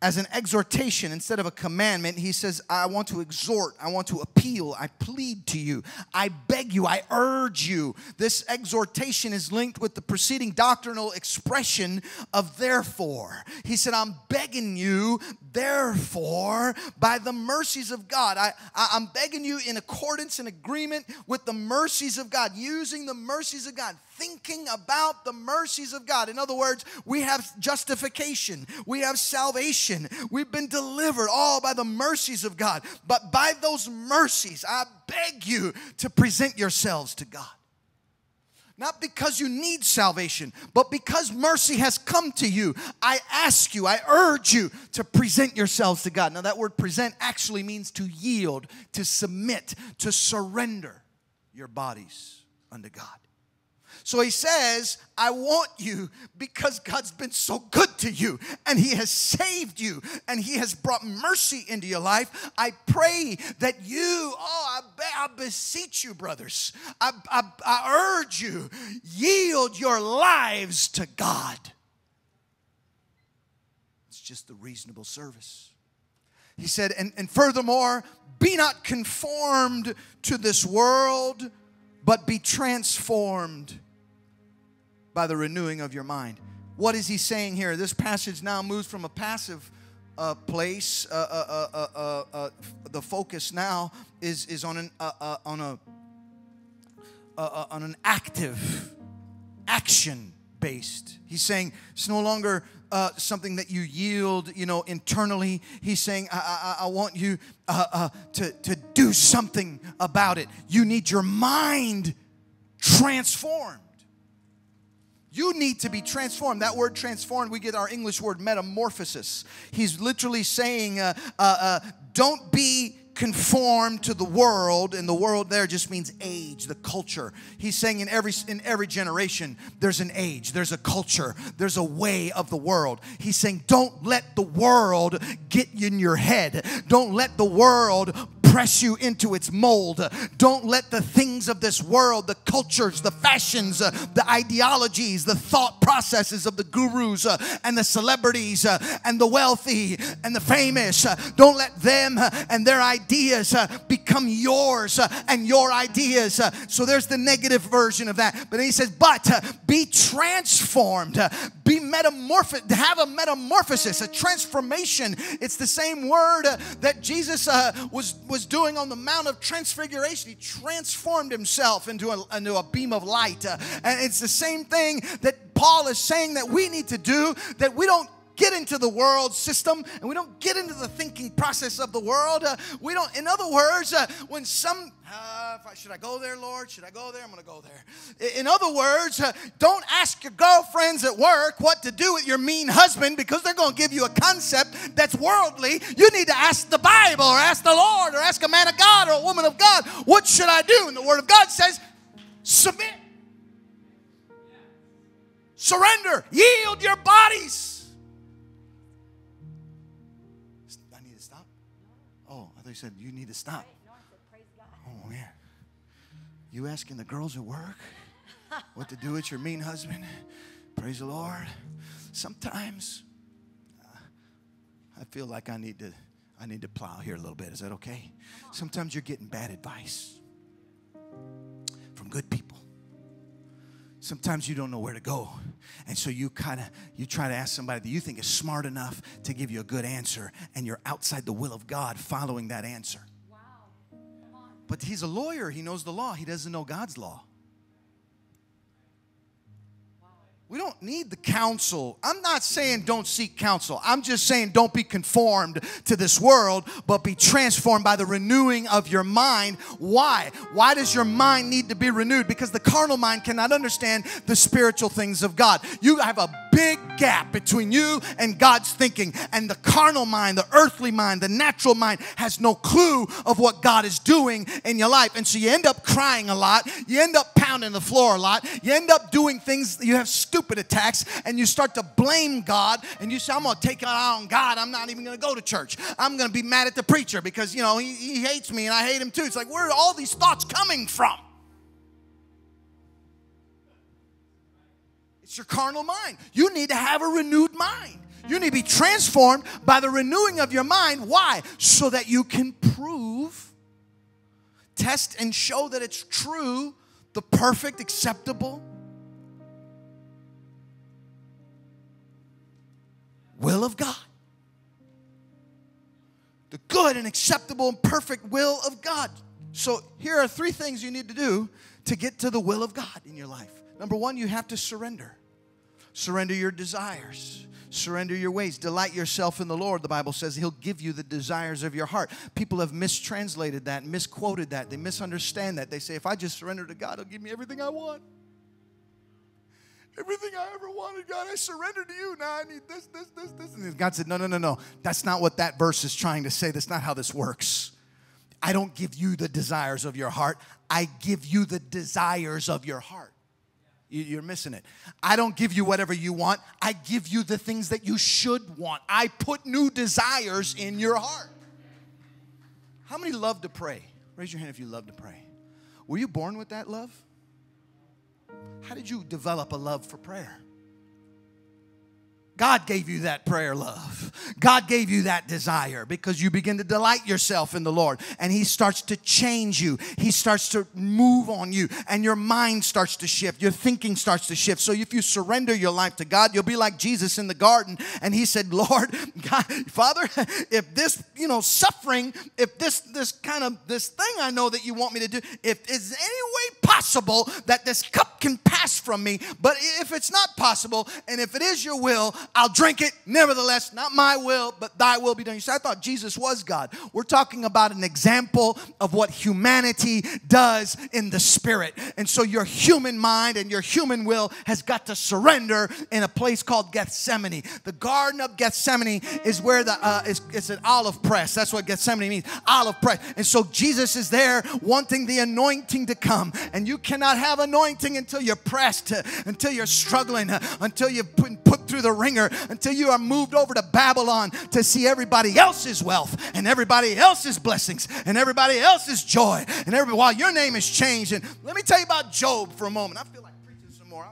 as an exhortation instead of a commandment. He says, I want to exhort, I want to appeal, I plead to you, I beg you, I urge you. This exhortation is linked with the preceding doctrinal expression of therefore. He said, I'm begging you, therefore, by the mercies of God. I, I, I'm begging you in accordance and agreement with the mercies of God, using the mercies of God thinking about the mercies of God. In other words, we have justification, we have salvation, we've been delivered all by the mercies of God. But by those mercies, I beg you to present yourselves to God. Not because you need salvation, but because mercy has come to you. I ask you, I urge you to present yourselves to God. Now, that word present actually means to yield, to submit, to surrender your bodies unto God. So he says, I want you because God's been so good to you and he has saved you and he has brought mercy into your life. I pray that you, oh, I, be, I beseech you, brothers, I, I, I urge you, yield your lives to God. It's just the reasonable service. He said, and, and furthermore, be not conformed to this world, but be transformed by the renewing of your mind. What is he saying here? This passage now moves from a passive uh, place. Uh, uh, uh, uh, uh the focus now is, is on an, on, a, on an active, action based. He's saying it's no longer uh, something that you yield, you know, internally. He's saying, I, I, I want you uh, uh, to, to do something about it. You need your mind transformed. You need to be transformed. That word transformed, we get our English word metamorphosis. He's literally saying, uh, uh, uh, don't be conformed to the world and the world there just means age the culture he's saying in every in every generation there's an age there's a culture there's a way of the world he's saying don't let the world get in your head don't let the world press you into its mold. Don't let the things of this world, the cultures, the fashions, uh, the ideologies, the thought processes of the gurus uh, and the celebrities uh, and the wealthy and the famous, uh, don't let them uh, and their ideas uh, become yours and your ideas. so there's the negative version of that. But he says, but be transformed, be metamorphosed, have a metamorphosis, a transformation. It's the same word that Jesus was was was doing on the Mount of Transfiguration. He transformed himself into a, into a beam of light. Uh, and it's the same thing that Paul is saying that we need to do, that we don't get into the world system and we don't get into the thinking process of the world. Uh, we don't, in other words, uh, when some uh, I, should I go there, Lord? Should I go there? I'm going to go there. In other words, uh, don't ask your girlfriends at work what to do with your mean husband because they're going to give you a concept that's worldly. You need to ask the Bible or ask the Lord or ask a man of God or a woman of God, what should I do? And the Word of God says, submit, surrender, yield your bodies. I thought you said you need to stop. Oh, man. You asking the girls at work what to do with your mean husband? Praise the Lord. Sometimes uh, I feel like I need to I need to plow here a little bit. Is that okay? Sometimes you're getting bad advice from good people. Sometimes you don't know where to go. And so you kind of you try to ask somebody that you think is smart enough to give you a good answer and you're outside the will of God following that answer. wow. But he's a lawyer. He knows the law. He doesn't know God's law. We don't need the counsel. I'm not saying don't seek counsel. I'm just saying don't be conformed to this world, but be transformed by the renewing of your mind. Why? Why does your mind need to be renewed? Because the carnal mind cannot understand the spiritual things of God. You have a big gap between you and God's thinking. And the carnal mind, the earthly mind, the natural mind has no clue of what God is doing in your life. And so you end up crying a lot. You end up pounding the floor a lot. You end up doing things, you have stupid attacks and you start to blame God and you say, I'm going to take it out on God. I'm not even going to go to church. I'm going to be mad at the preacher because, you know, he, he hates me and I hate him too. It's like, where are all these thoughts coming from? It's your carnal mind. You need to have a renewed mind. You need to be transformed by the renewing of your mind. Why? So that you can prove, test, and show that it's true, the perfect, acceptable, will of God. The good and acceptable and perfect will of God. So here are three things you need to do to get to the will of God in your life. Number one, you have to surrender. Surrender your desires. Surrender your ways. Delight yourself in the Lord. The Bible says He'll give you the desires of your heart. People have mistranslated that, misquoted that. They misunderstand that. They say, if I just surrender to God, He'll give me everything I want. Everything I ever wanted, God, I surrender to you. Now I need this, this, this, this. And God said, No, no, no, no. That's not what that verse is trying to say. That's not how this works. I don't give you the desires of your heart, I give you the desires of your heart. You're missing it. I don't give you whatever you want. I give you the things that you should want. I put new desires in your heart. How many love to pray? Raise your hand if you love to pray. Were you born with that love? How did you develop a love for prayer? God gave you that prayer love. God gave you that desire because you begin to delight yourself in the Lord and He starts to change you. He starts to move on you and your mind starts to shift. Your thinking starts to shift. So if you surrender your life to God, you'll be like Jesus in the garden and He said, Lord, God, Father, if this, you know, suffering, if this, this kind of, this thing I know that you want me to do, if is any way possible that this cup can pass from me, but if it's not possible and if it is your will, I'll drink it. Nevertheless, not my will, but thy will be done. You see, I thought Jesus was God. We're talking about an example of what humanity does in the spirit. And so your human mind and your human will has got to surrender in a place called Gethsemane. The Garden of Gethsemane is where the uh, is, it's an olive press. That's what Gethsemane means, olive press. And so Jesus is there wanting the anointing to come. And you cannot have anointing until you're pressed, until you're struggling, until you've been put through the wringer, until you are moved over to Babylon to see everybody else's wealth and everybody else's blessings and everybody else's joy and everybody while your name is changed. And let me tell you about Job for a moment. I feel like preaching some more.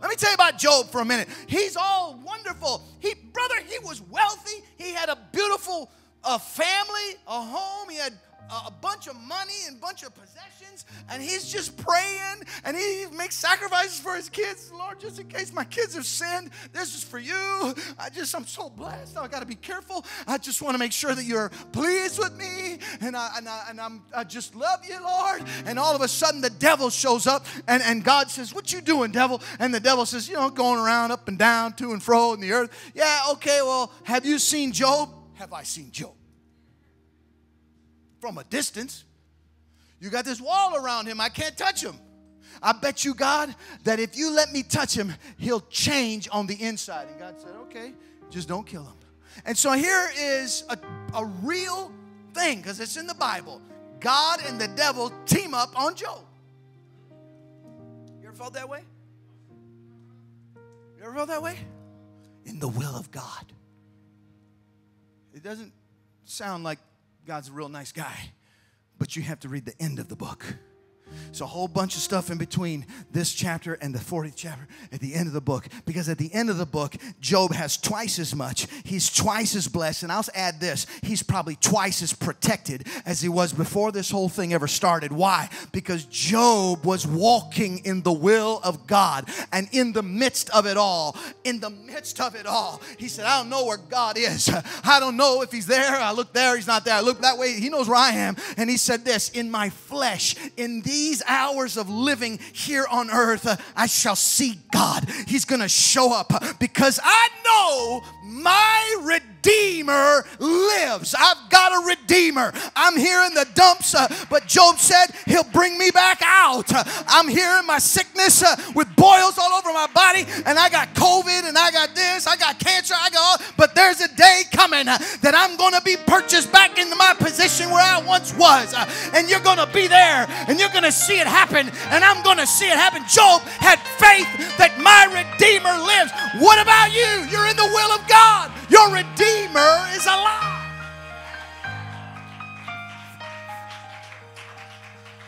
Let me tell you about Job for a minute. He's all wonderful. He, brother, he was wealthy. He had a beautiful a family, a home. He had a bunch of money and bunch of possessions and he's just praying and he makes sacrifices for his kids. Lord just in case my kids have sinned this is for you. I just i'm so blessed. I got to be careful. I just want to make sure that you're pleased with me and i and, I, and I'm, i just love you lord. And all of a sudden the devil shows up and, and god says what you doing devil? And the devil says you know going around up and down to and fro in the earth. Yeah okay well have you seen job? Have i seen job from a distance. You got this wall around him. I can't touch him. I bet you, God, that if you let me touch him, he'll change on the inside. And God said, okay, just don't kill him. And so here is a, a real thing, because it's in the Bible. God and the devil team up on Job. You ever felt that way? You ever felt that way? In the will of God. It doesn't sound like God's a real nice guy, but you have to read the end of the book. It's a whole bunch of stuff in between this chapter and the 40th chapter at the end of the book. Because at the end of the book, Job has twice as much. He's twice as blessed. And I'll add this he's probably twice as protected as he was before this whole thing ever started. Why? Because Job was walking in the will of God. And in the midst of it all, in the midst of it all, he said, I don't know where God is. I don't know if he's there. I look there, he's not there. I look that way, he knows where I am. And he said this in my flesh, in these these hours of living here on earth, uh, I shall see God. He's going to show up because I know my Redeemer Redeemer lives. I've got a Redeemer. I'm here in the dumps, uh, but Job said he'll bring me back out. I'm here in my sickness uh, with boils all over my body, and I got COVID, and I got this, I got cancer, I got all, but there's a day coming uh, that I'm going to be purchased back into my position where I once was. Uh, and you're going to be there, and you're going to see it happen, and I'm going to see it happen. Job had faith that my Redeemer lives. What about you? You're in the will of God. Your Redeemer is alive.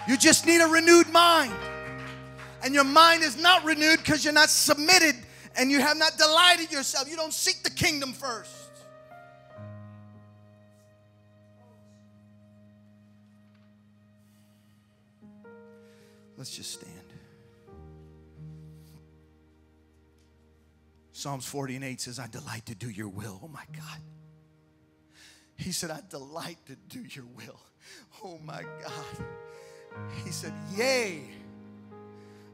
You just need a renewed mind. And your mind is not renewed because you're not submitted and you have not delighted yourself. You don't seek the kingdom first. Let's just stand. Psalms 40 and 8 says, I delight to do your will. Oh my God. He said, I delight to do your will. Oh my God. He said, Yea,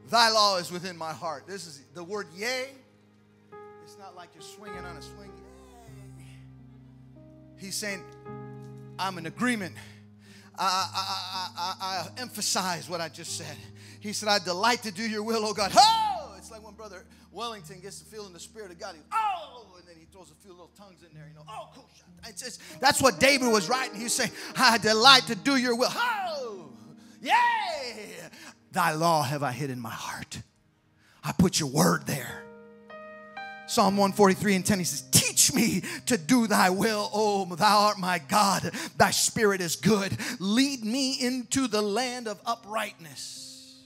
Thy law is within my heart. This is the word yea. It's not like you're swinging on a swing. He's saying, I'm in agreement. I, I, I, I, emphasize what I just said. He said, I delight to do your will, oh God. Oh! It's like when Brother Wellington gets to feel in the Spirit of God. He, oh! And then he throws a few little tongues in there, you know. Oh, cool. It's just, that's what David was writing. He was saying, I delight to do your will. Oh! Yay! Thy law have I hid in my heart. I put your word there. Psalm 143 and 10, he says, Teach me to do thy will, O thou art my God. Thy spirit is good. Lead me into the land of uprightness.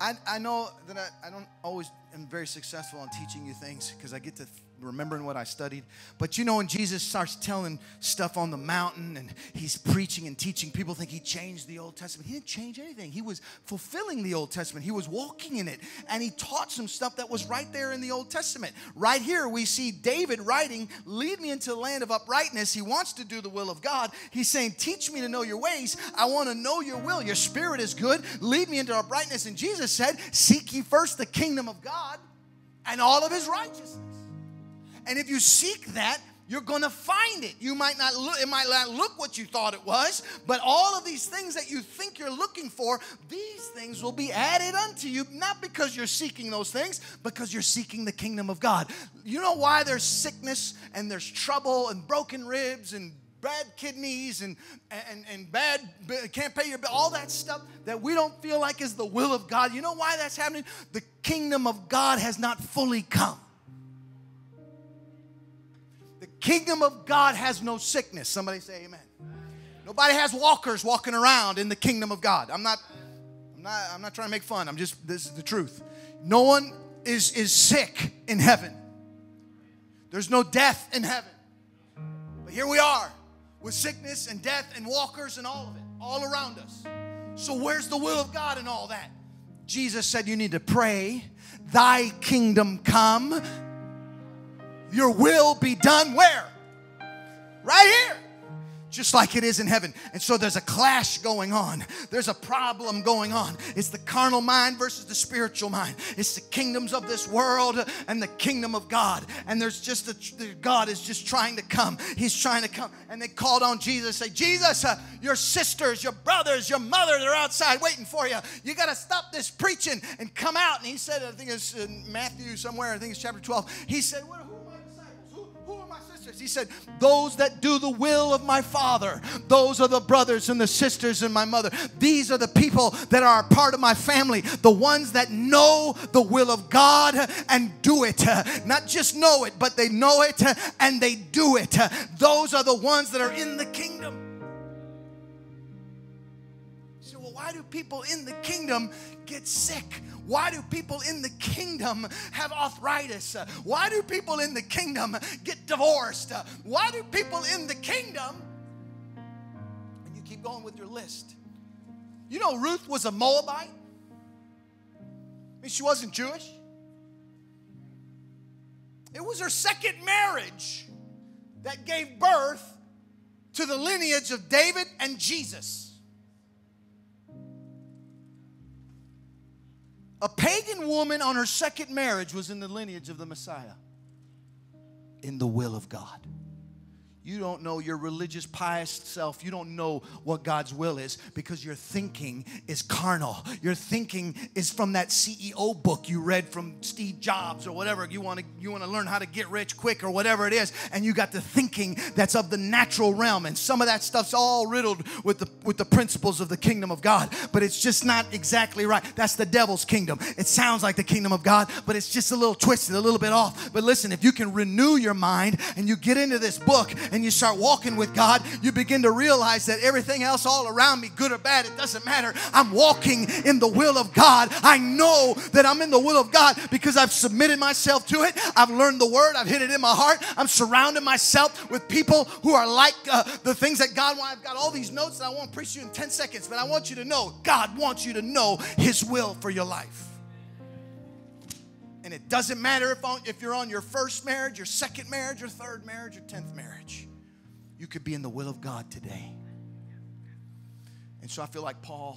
I, I know that I, I don't always am very successful in teaching you things because I get to remembering what I studied. But you know, when Jesus starts telling stuff on the mountain and he's preaching and teaching, people think he changed the Old Testament. He didn't change anything. He was fulfilling the Old Testament, he was walking in it. And he taught some stuff that was right there in the Old Testament. Right here, we see David writing, Lead me into the land of uprightness. He wants to do the will of God. He's saying, Teach me to know your ways. I want to know your will. Your spirit is good. Lead me into uprightness. And Jesus said, Seek ye first the kingdom of God and all of his righteousness. And if you seek that, you're going to find it. You might not look, it might not look what you thought it was, but all of these things that you think you're looking for, these things will be added unto you, not because you're seeking those things, because you're seeking the kingdom of God. You know why there's sickness and there's trouble and broken ribs and bad kidneys and, and, and bad, can't pay your bill, all that stuff that we don't feel like is the will of God. You know why that's happening? The kingdom of God has not fully come kingdom of God has no sickness. Somebody say amen. Nobody has walkers walking around in the kingdom of God. I'm not I'm not I'm not trying to make fun. I'm just this is the truth. No one is is sick in heaven. There's no death in heaven. But here we are with sickness and death and walkers and all of it all around us. So where's the will of God in all that? Jesus said you need to pray, thy kingdom come, your will be done where? Right here just like it is in heaven. And so there's a clash going on. There's a problem going on. It's the carnal mind versus the spiritual mind. It's the kingdoms of this world and the kingdom of God. And there's just a, God is just trying to come. He's trying to come. And they called on Jesus, say, Jesus, uh, your sisters, your brothers, your mother, they're outside waiting for you. You got to stop this preaching and come out. And he said, I think it's in Matthew somewhere, I think it's chapter 12. He said, he said, Those that do the will of my Father, those are the brothers and the sisters and my mother. These are the people that are part of my family, the ones that know the will of God and do it. Not just know it, but they know it and they do it. Those are the ones that are in the kingdom. So, well, why do people in the kingdom get sick? Why do people in the kingdom have arthritis? Why do people in the kingdom get divorced? Why do people in the kingdom? And you keep going with your list. You know, Ruth was a Moabite. I mean, she wasn't Jewish. It was her second marriage that gave birth to the lineage of David and Jesus. A pagan woman on her second marriage was in the lineage of the Messiah, in the will of God. You don't know your religious, pious self. You don't know what God's will is because your thinking is carnal. Your thinking is from that CEO book you read from Steve Jobs or whatever. You want to you want to learn how to get rich quick or whatever it is, and you got the thinking that's of the natural realm. And some of that stuff's all riddled with the with the principles of the kingdom of God, but it's just not exactly right. That's the devil's kingdom. It sounds like the kingdom of God, but it's just a little twisted, a little bit off. But listen, if you can renew your mind and you get into this book and you start walking with God, you begin to realize that everything else all around me, good or bad, it doesn't matter. I'm walking in the will of God. I know that I'm in the will of God because I've submitted myself to it. I've learned the word, I've hid it in my heart. I'm surrounding myself with people who are like uh, the things that God wants. I've got all these notes that I won't preach you in 10 seconds, but I want you to know God wants you to know His will for your life. And it doesn't matter if, on, if you're on your first marriage, your second marriage, your third marriage, your tenth marriage you could be in the will of God today. And so I feel like Paul,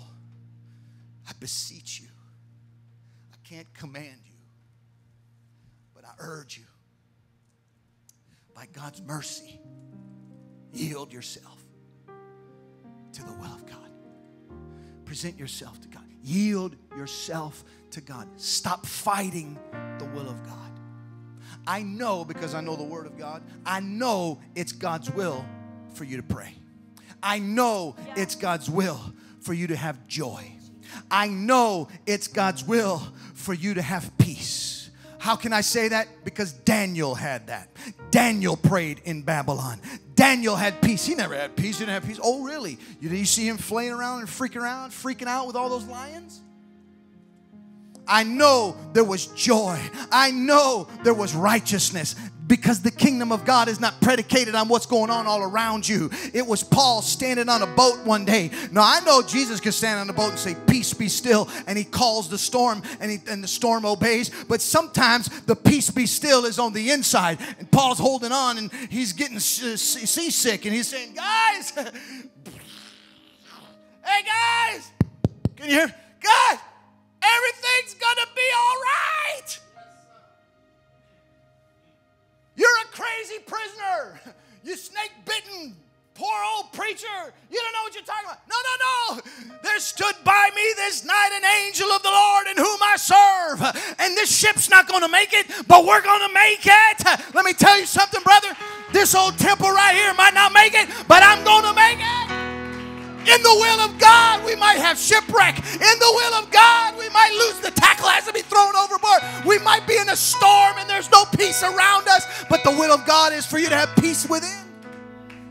I beseech you, I can't command you, but I urge you, by God's mercy, yield yourself to the will of God. Present yourself to God. Yield yourself to God. Stop fighting the will of God. I know because I know the Word of God, I know it's God's will for you to pray. I know it's God's will for you to have joy. I know it's God's will for you to have peace. How can I say that? Because Daniel had that. Daniel prayed in Babylon. Daniel had peace. He never had peace. He didn't have peace. Oh, really? You, you see him flaying around and freaking around, freaking out with all those lions? I know there was joy. I know there was righteousness because the kingdom of God is not predicated on what's going on all around you. It was Paul standing on a boat one day. Now I know Jesus can stand on a boat and say, Peace be still, and he calls the storm and, he, and the storm obeys. But sometimes the peace be still is on the inside, and Paul's holding on and he's getting seasick and he's saying, Guys, hey guys, can you hear? God, Everything's to be all right. You're a crazy prisoner. You snake bitten, poor old preacher. You don't know what you're talking about. No, no, no. There stood by me this night an angel of the Lord in whom I serve. And this ship's not going to make it, but we're going to make it. Let me tell you something, brother. This old temple right here might not make it, but I'm going to make it. In the will of God, we might have shipwreck. In the will of God, we might lose the tackle has to be thrown overboard. We might be in a storm and there's no peace around us, but the will of God is for you to have peace within.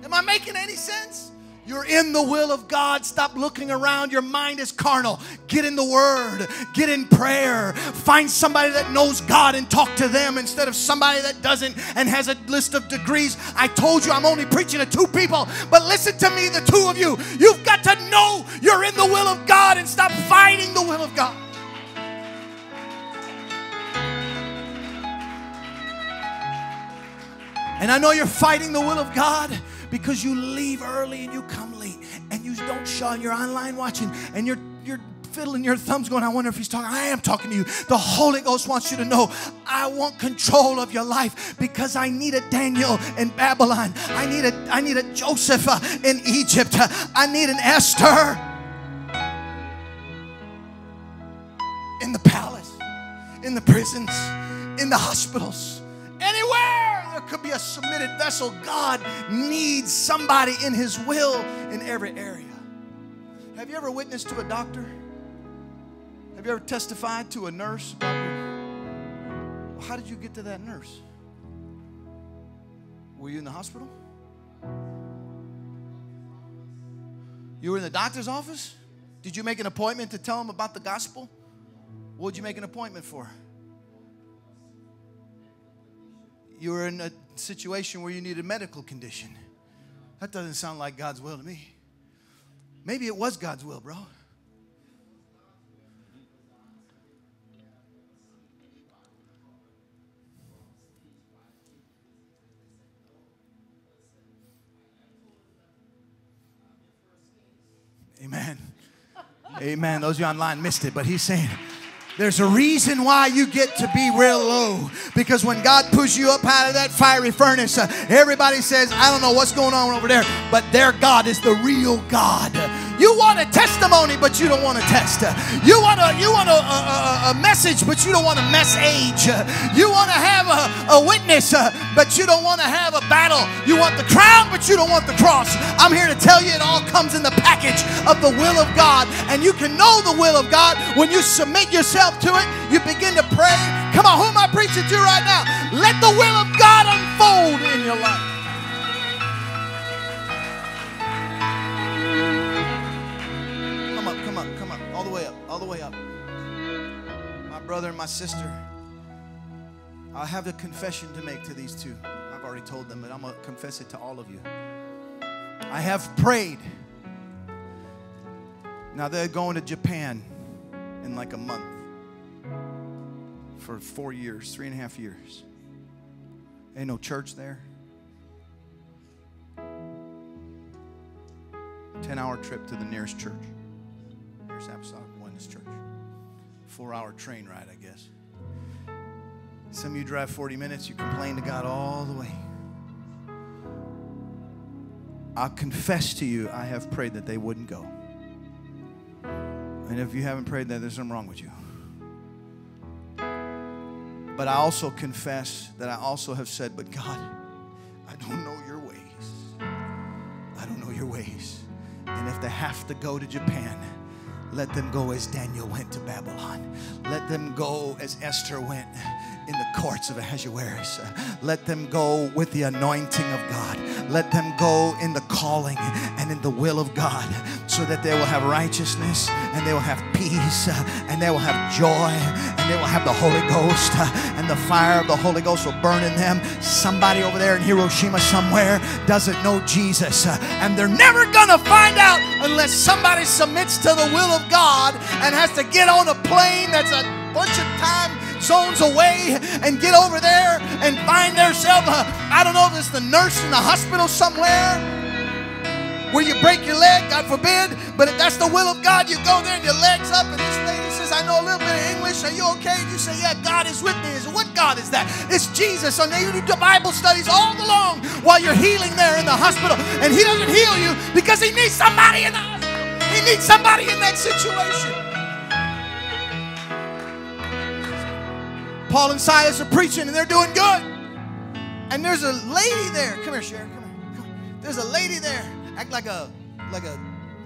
Am I making any sense? You're in the will of God. Stop looking around. Your mind is carnal. Get in the Word. Get in prayer. Find somebody that knows God and talk to them instead of somebody that doesn't and has a list of degrees. I told you I'm only preaching to two people, but listen to me, the two of you. You've got to know you're in the will of God and stop fighting the will of God. And I know you're fighting the will of God because you leave early and you come late and you don't show and you're online watching and you're you're fiddling your thumbs going, I wonder if he's talking. I am talking to you. The Holy Ghost wants you to know I want control of your life because I need a Daniel in Babylon. I need a I need a Joseph uh, in Egypt. I need an Esther in the palace, in the prisons, in the hospitals, anywhere could be a submitted vessel. God needs somebody in His will in every area. Have you ever witnessed to a doctor? Have you ever testified to a nurse? Well, how did you get to that nurse? Were you in the hospital? You were in the doctor's office? Did you make an appointment to tell him about the gospel? What would you make an appointment for? You were in a situation where you needed a medical condition. That doesn't sound like God's will to me. Maybe it was God's will, bro. Amen. Amen. Those of you online missed it, but he's saying, there's a reason why you get to be real low. Because when God pulls you up out of that fiery furnace, uh, everybody says, I don't know what's going on over there, but their God is the real God. You want a testimony, but you don't want a test. You want a you want a, a, a message, but you don't want a message. You want to have a, a witness, uh, but you don't want to have a battle. You want the crown, but you don't want the cross. I'm here to tell you it all comes in the package of the will of God. And you can know the will of God when you submit yourself to it. You begin to pray. Come on, who am I preaching to right now? Let the will of God unfold in your life. Come up, come up, come up. All the way up, all the way up. My brother and my sister, I have a confession to make to these two. I've already told them, but I'm going to confess it to all of you. I have prayed. Now they're going to Japan in like a month for four years, three and a half years. Ain't no church there. 10 hour trip to the nearest church, nearest apostolic. Church. four hour train ride, I guess. Some of you drive 40 minutes, you complain to God all the way. I confess to you, I have prayed that they wouldn't go. And if you haven't prayed that, there's something wrong with you. But I also confess that I also have said, but God, I don't know your ways. I don't know your ways. And if they have to go to Japan, let them go as Daniel went to Babylon. Let them go as Esther went in the courts of Ahasuerus. Let them go with the anointing of God. Let them go in the calling and in the will of God so that they will have righteousness and they will have peace and they will have joy and they will have the Holy Ghost and the fire of the Holy Ghost will burn in them. Somebody over there in Hiroshima somewhere doesn't know Jesus and they're never going to find out unless somebody submits to the will of God and has to get on a plane that's a bunch of time zones away and get over there and find themselves, uh, I don't know if it's the nurse in the hospital somewhere where you break your leg, God forbid, but if that's the will of God, you go there and your leg's up and this lady says, I know a little bit of English, are you okay? And you say, yeah, God is with me. Is what God is that? It's Jesus. And you do Bible studies all along while you're healing there in the hospital. And he doesn't heal you because he needs somebody in the hospital. He needs somebody in that situation. Paul and Silas are preaching and they're doing good. And there's a lady there. Come here, Sharon. Come here. Come here. There's a lady there. Act like a like a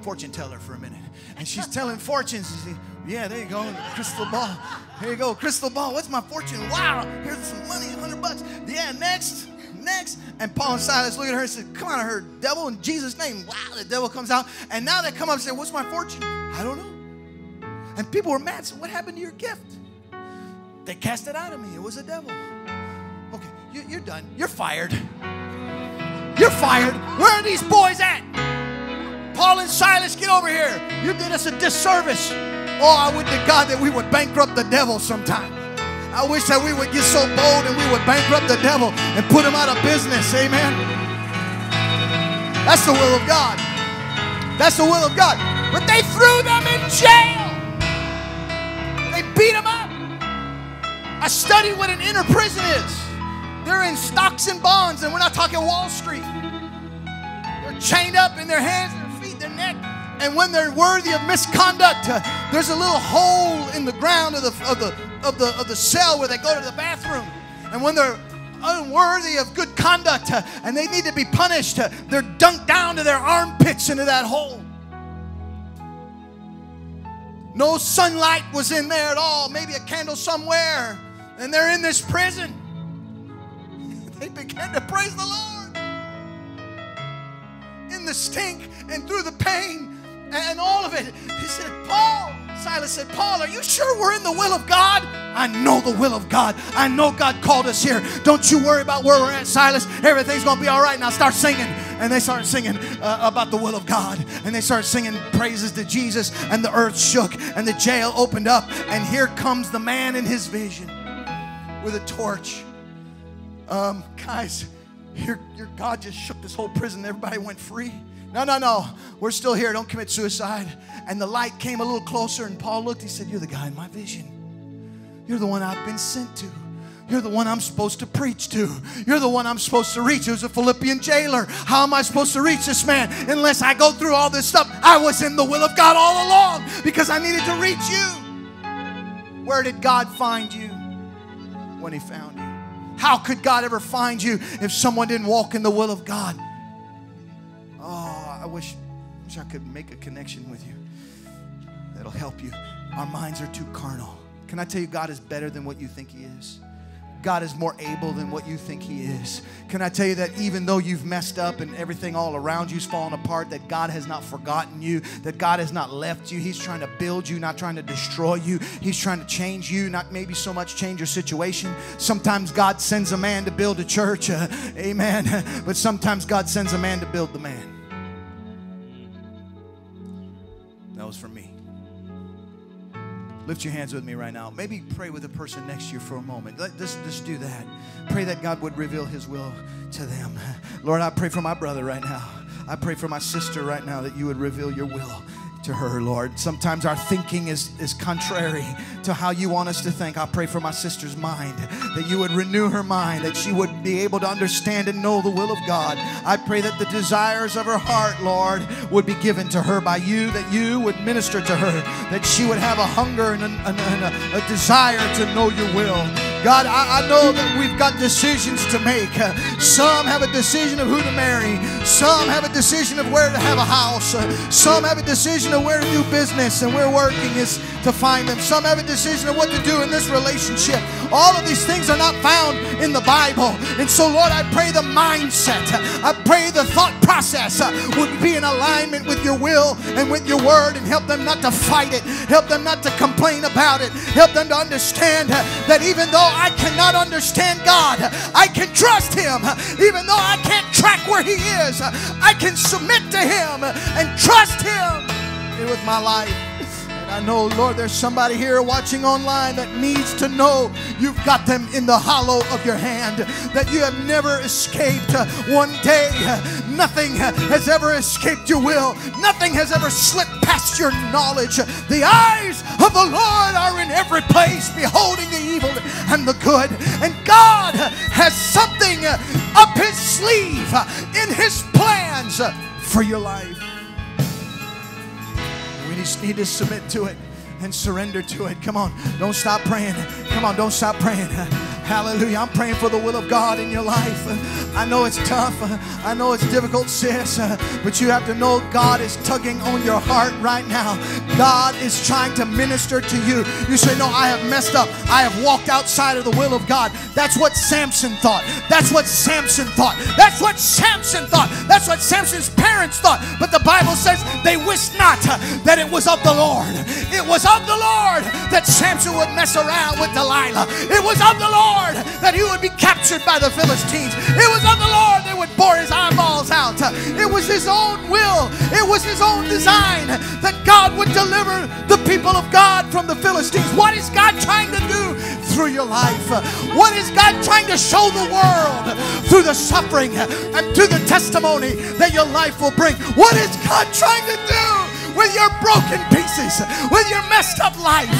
fortune teller for a minute. And she's telling fortunes. See, yeah, there you go. Crystal ball. Here you go. Crystal ball. What's my fortune? Wow. Here's some money, 100 bucks. Yeah, next. Next. And Paul and Silas look at her and said, Come on, her devil in Jesus' name. Wow, the devil comes out. And now they come up and say, What's my fortune? I don't know. And people were mad. So what happened to your gift? They cast it out of me. It was a devil. Okay, you, you're done. You're fired. You're fired. Where are these boys at? Paul and Silas, get over here. You did us a disservice. Oh, I would to God that we would bankrupt the devil sometime. I wish that we would get so bold and we would bankrupt the devil and put him out of business. Amen. That's the will of God. That's the will of God. But they threw them in jail. They beat them up. I studied what an inner prison is. They're in stocks and bonds, and we're not talking Wall Street. They're chained up in their hands, their feet, their neck. And when they're worthy of misconduct, uh, there's a little hole in the ground of the, of, the, of, the, of the cell where they go to the bathroom. And when they're unworthy of good conduct uh, and they need to be punished, uh, they're dunked down to their armpits into that hole. No sunlight was in there at all, maybe a candle somewhere and they're in this prison. They began to praise the Lord in the stink and through the pain and all of it. He said, Paul, Silas said, Paul, are you sure we're in the will of God? I know the will of God. I know God called us here. Don't you worry about where we're at, Silas. Everything's going to be all right. Now start singing. And they started singing uh, about the will of God. And they started singing praises to Jesus. And the earth shook and the jail opened up. And here comes the man in his vision with a torch. Um, guys, your, your God just shook this whole prison. Everybody went free. No, no, no. We're still here. Don't commit suicide. And the light came a little closer, and Paul looked. He said, You're the guy in my vision. You're the one I've been sent to. You're the one I'm supposed to preach to. You're the one I'm supposed to reach. Was a Philippian jailer. How am I supposed to reach this man unless I go through all this stuff? I was in the will of God all along because I needed to reach you. Where did God find you? When he found you. How could God ever find you if someone didn't walk in the will of God? Oh, I wish, wish I could make a connection with you that'll help you. Our minds are too carnal. Can I tell you, God is better than what you think He is? God is more able than what you think He is. Can I tell you that even though you've messed up and everything all around you's fallen apart, that God has not forgotten you, that God has not left you. He's trying to build you, not trying to destroy you. He's trying to change you, not maybe so much change your situation. Sometimes God sends a man to build a church, uh, amen. But sometimes God sends a man to build the man. That was for me. Lift your hands with me right now. Maybe pray with the person next to you for a moment. Let, just, just do that. Pray that God would reveal His will to them. Lord, I pray for my brother right now. I pray for my sister right now that you would reveal your will to her, Lord. Sometimes our thinking is, is contrary to how you want us to think. I pray for my sister's mind, that you would renew her mind, that she would be able to understand and know the will of God. I pray that the desires of her heart, Lord, would be given to her by you, that you would minister to her, that she would have a hunger and a, and a, a desire to know your will. God, I, I, know that we've got decisions to make. Some have a decision of who to marry. Some have a decision of where to have a house. Some have a decision of where to do business and where working is to find them. Some have a decision of what to do in this relationship. All of these things are not found in the Bible. And so, Lord, I pray the mindset, I pray the thought process would be in alignment with your will and with your word and help them not to fight it, help them not to complain about it, help them to understand that even though I cannot understand God, I can trust Him. Even though I can't track where He is, I can submit to Him and trust Him with my life. I know, Lord, there's somebody here watching online that needs to know you've got them in the hollow of your hand, that you have never escaped one day. Nothing has ever escaped your will, nothing has ever slipped past your knowledge. The eyes of the Lord are in every place, beholding the evil and the good. And God has something up his sleeve in his plans for your life just need to submit to it and surrender to it. Come on, don't stop praying. Come on, don't stop praying. Hallelujah. I'm praying for the will of God in your life. I know it's tough. I know it's difficult, sis. But you have to know God is tugging on your heart right now. God is trying to minister to you. You say, No, I have messed up. I have walked outside of the will of God. That's what Samson thought. That's what Samson thought. That's what Samson thought. That's what Samson's parents thought. But the Bible says they wished not that it was of the Lord. It was of the Lord that Samson would mess around with Delilah. It was of the Lord Lord that he would be captured by the Philistines. It was of the Lord they would bore his eyeballs out. It was his own will, it was his own design that God would deliver the people of God from the Philistines. What is God trying to do through your life? What is God trying to show the world through the suffering and through the testimony that your life will bring? What is God trying to do? With your broken pieces, with your messed up life.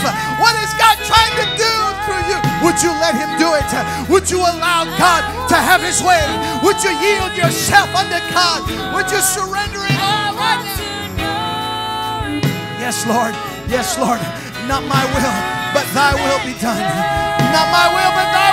What is God trying to do through you? Would you let Him do it? Would you allow God to have His way? Would you yield yourself unto God? Would you surrender it all right now? Yes, Lord. Yes, Lord. Not my will, but thy will be done. Not my will, but thy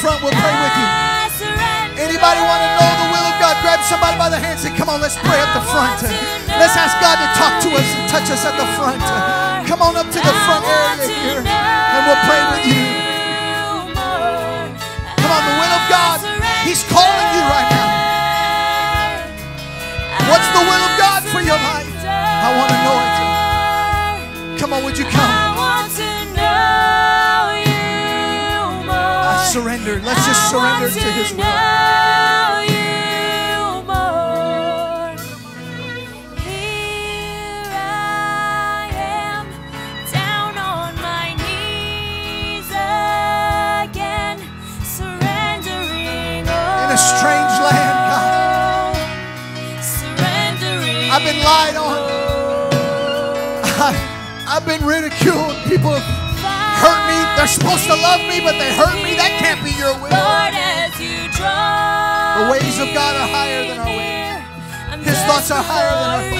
front. We'll pray with you. Anybody want to know the will of God? Grab somebody by the hand and say, Come on, let's pray at the front. Let's ask God to talk to us and touch us at the front. Come on up to the front area here and we'll pray with you. Come on, the will of God. He's calling you right now. What's the will of God for your life? I want to know it. Come on, would you come? Surrender. Let's just surrender to His will. In a strange land, God. I've been lied on. I've been ridiculed. People. They're supposed to love me, but they hurt me. That can't be your will. The ways of God are higher than our ways. His thoughts are higher than our thoughts.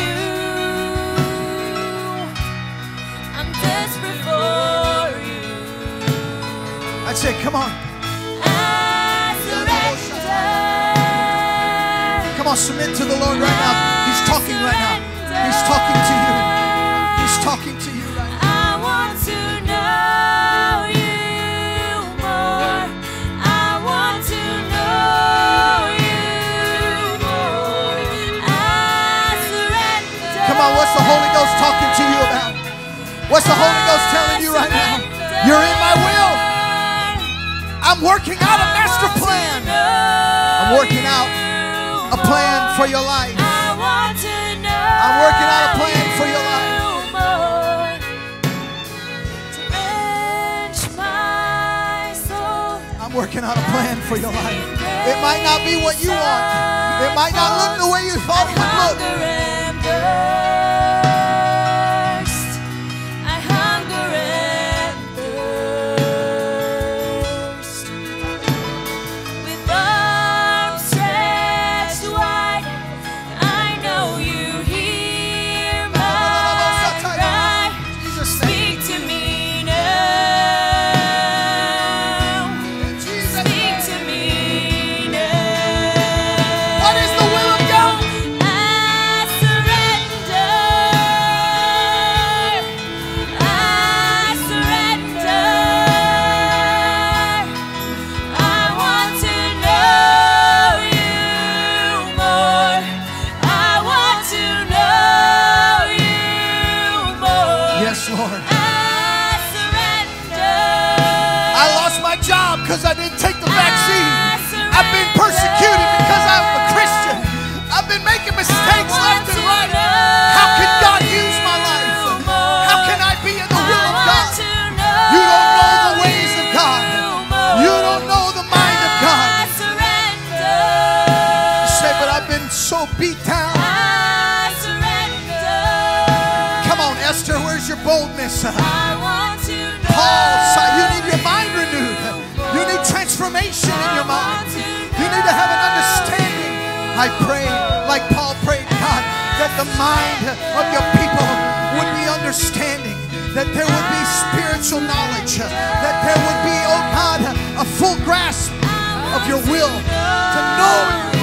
I'd say, come on. Come on, submit to the Lord right now. He's talking right now. He's talking to you. He's talking to you What's the Holy Ghost telling you right now? You're in my will. I'm working out a master plan. I'm working out a plan for your life. I'm working out a plan for your life. I'm working out a plan for your life. It might not be what you want. It might not look the way you thought it would look. I pray, like Paul prayed, God, that the mind of your people would be understanding, that there would be spiritual knowledge, that there would be, oh God, a full grasp of your will to know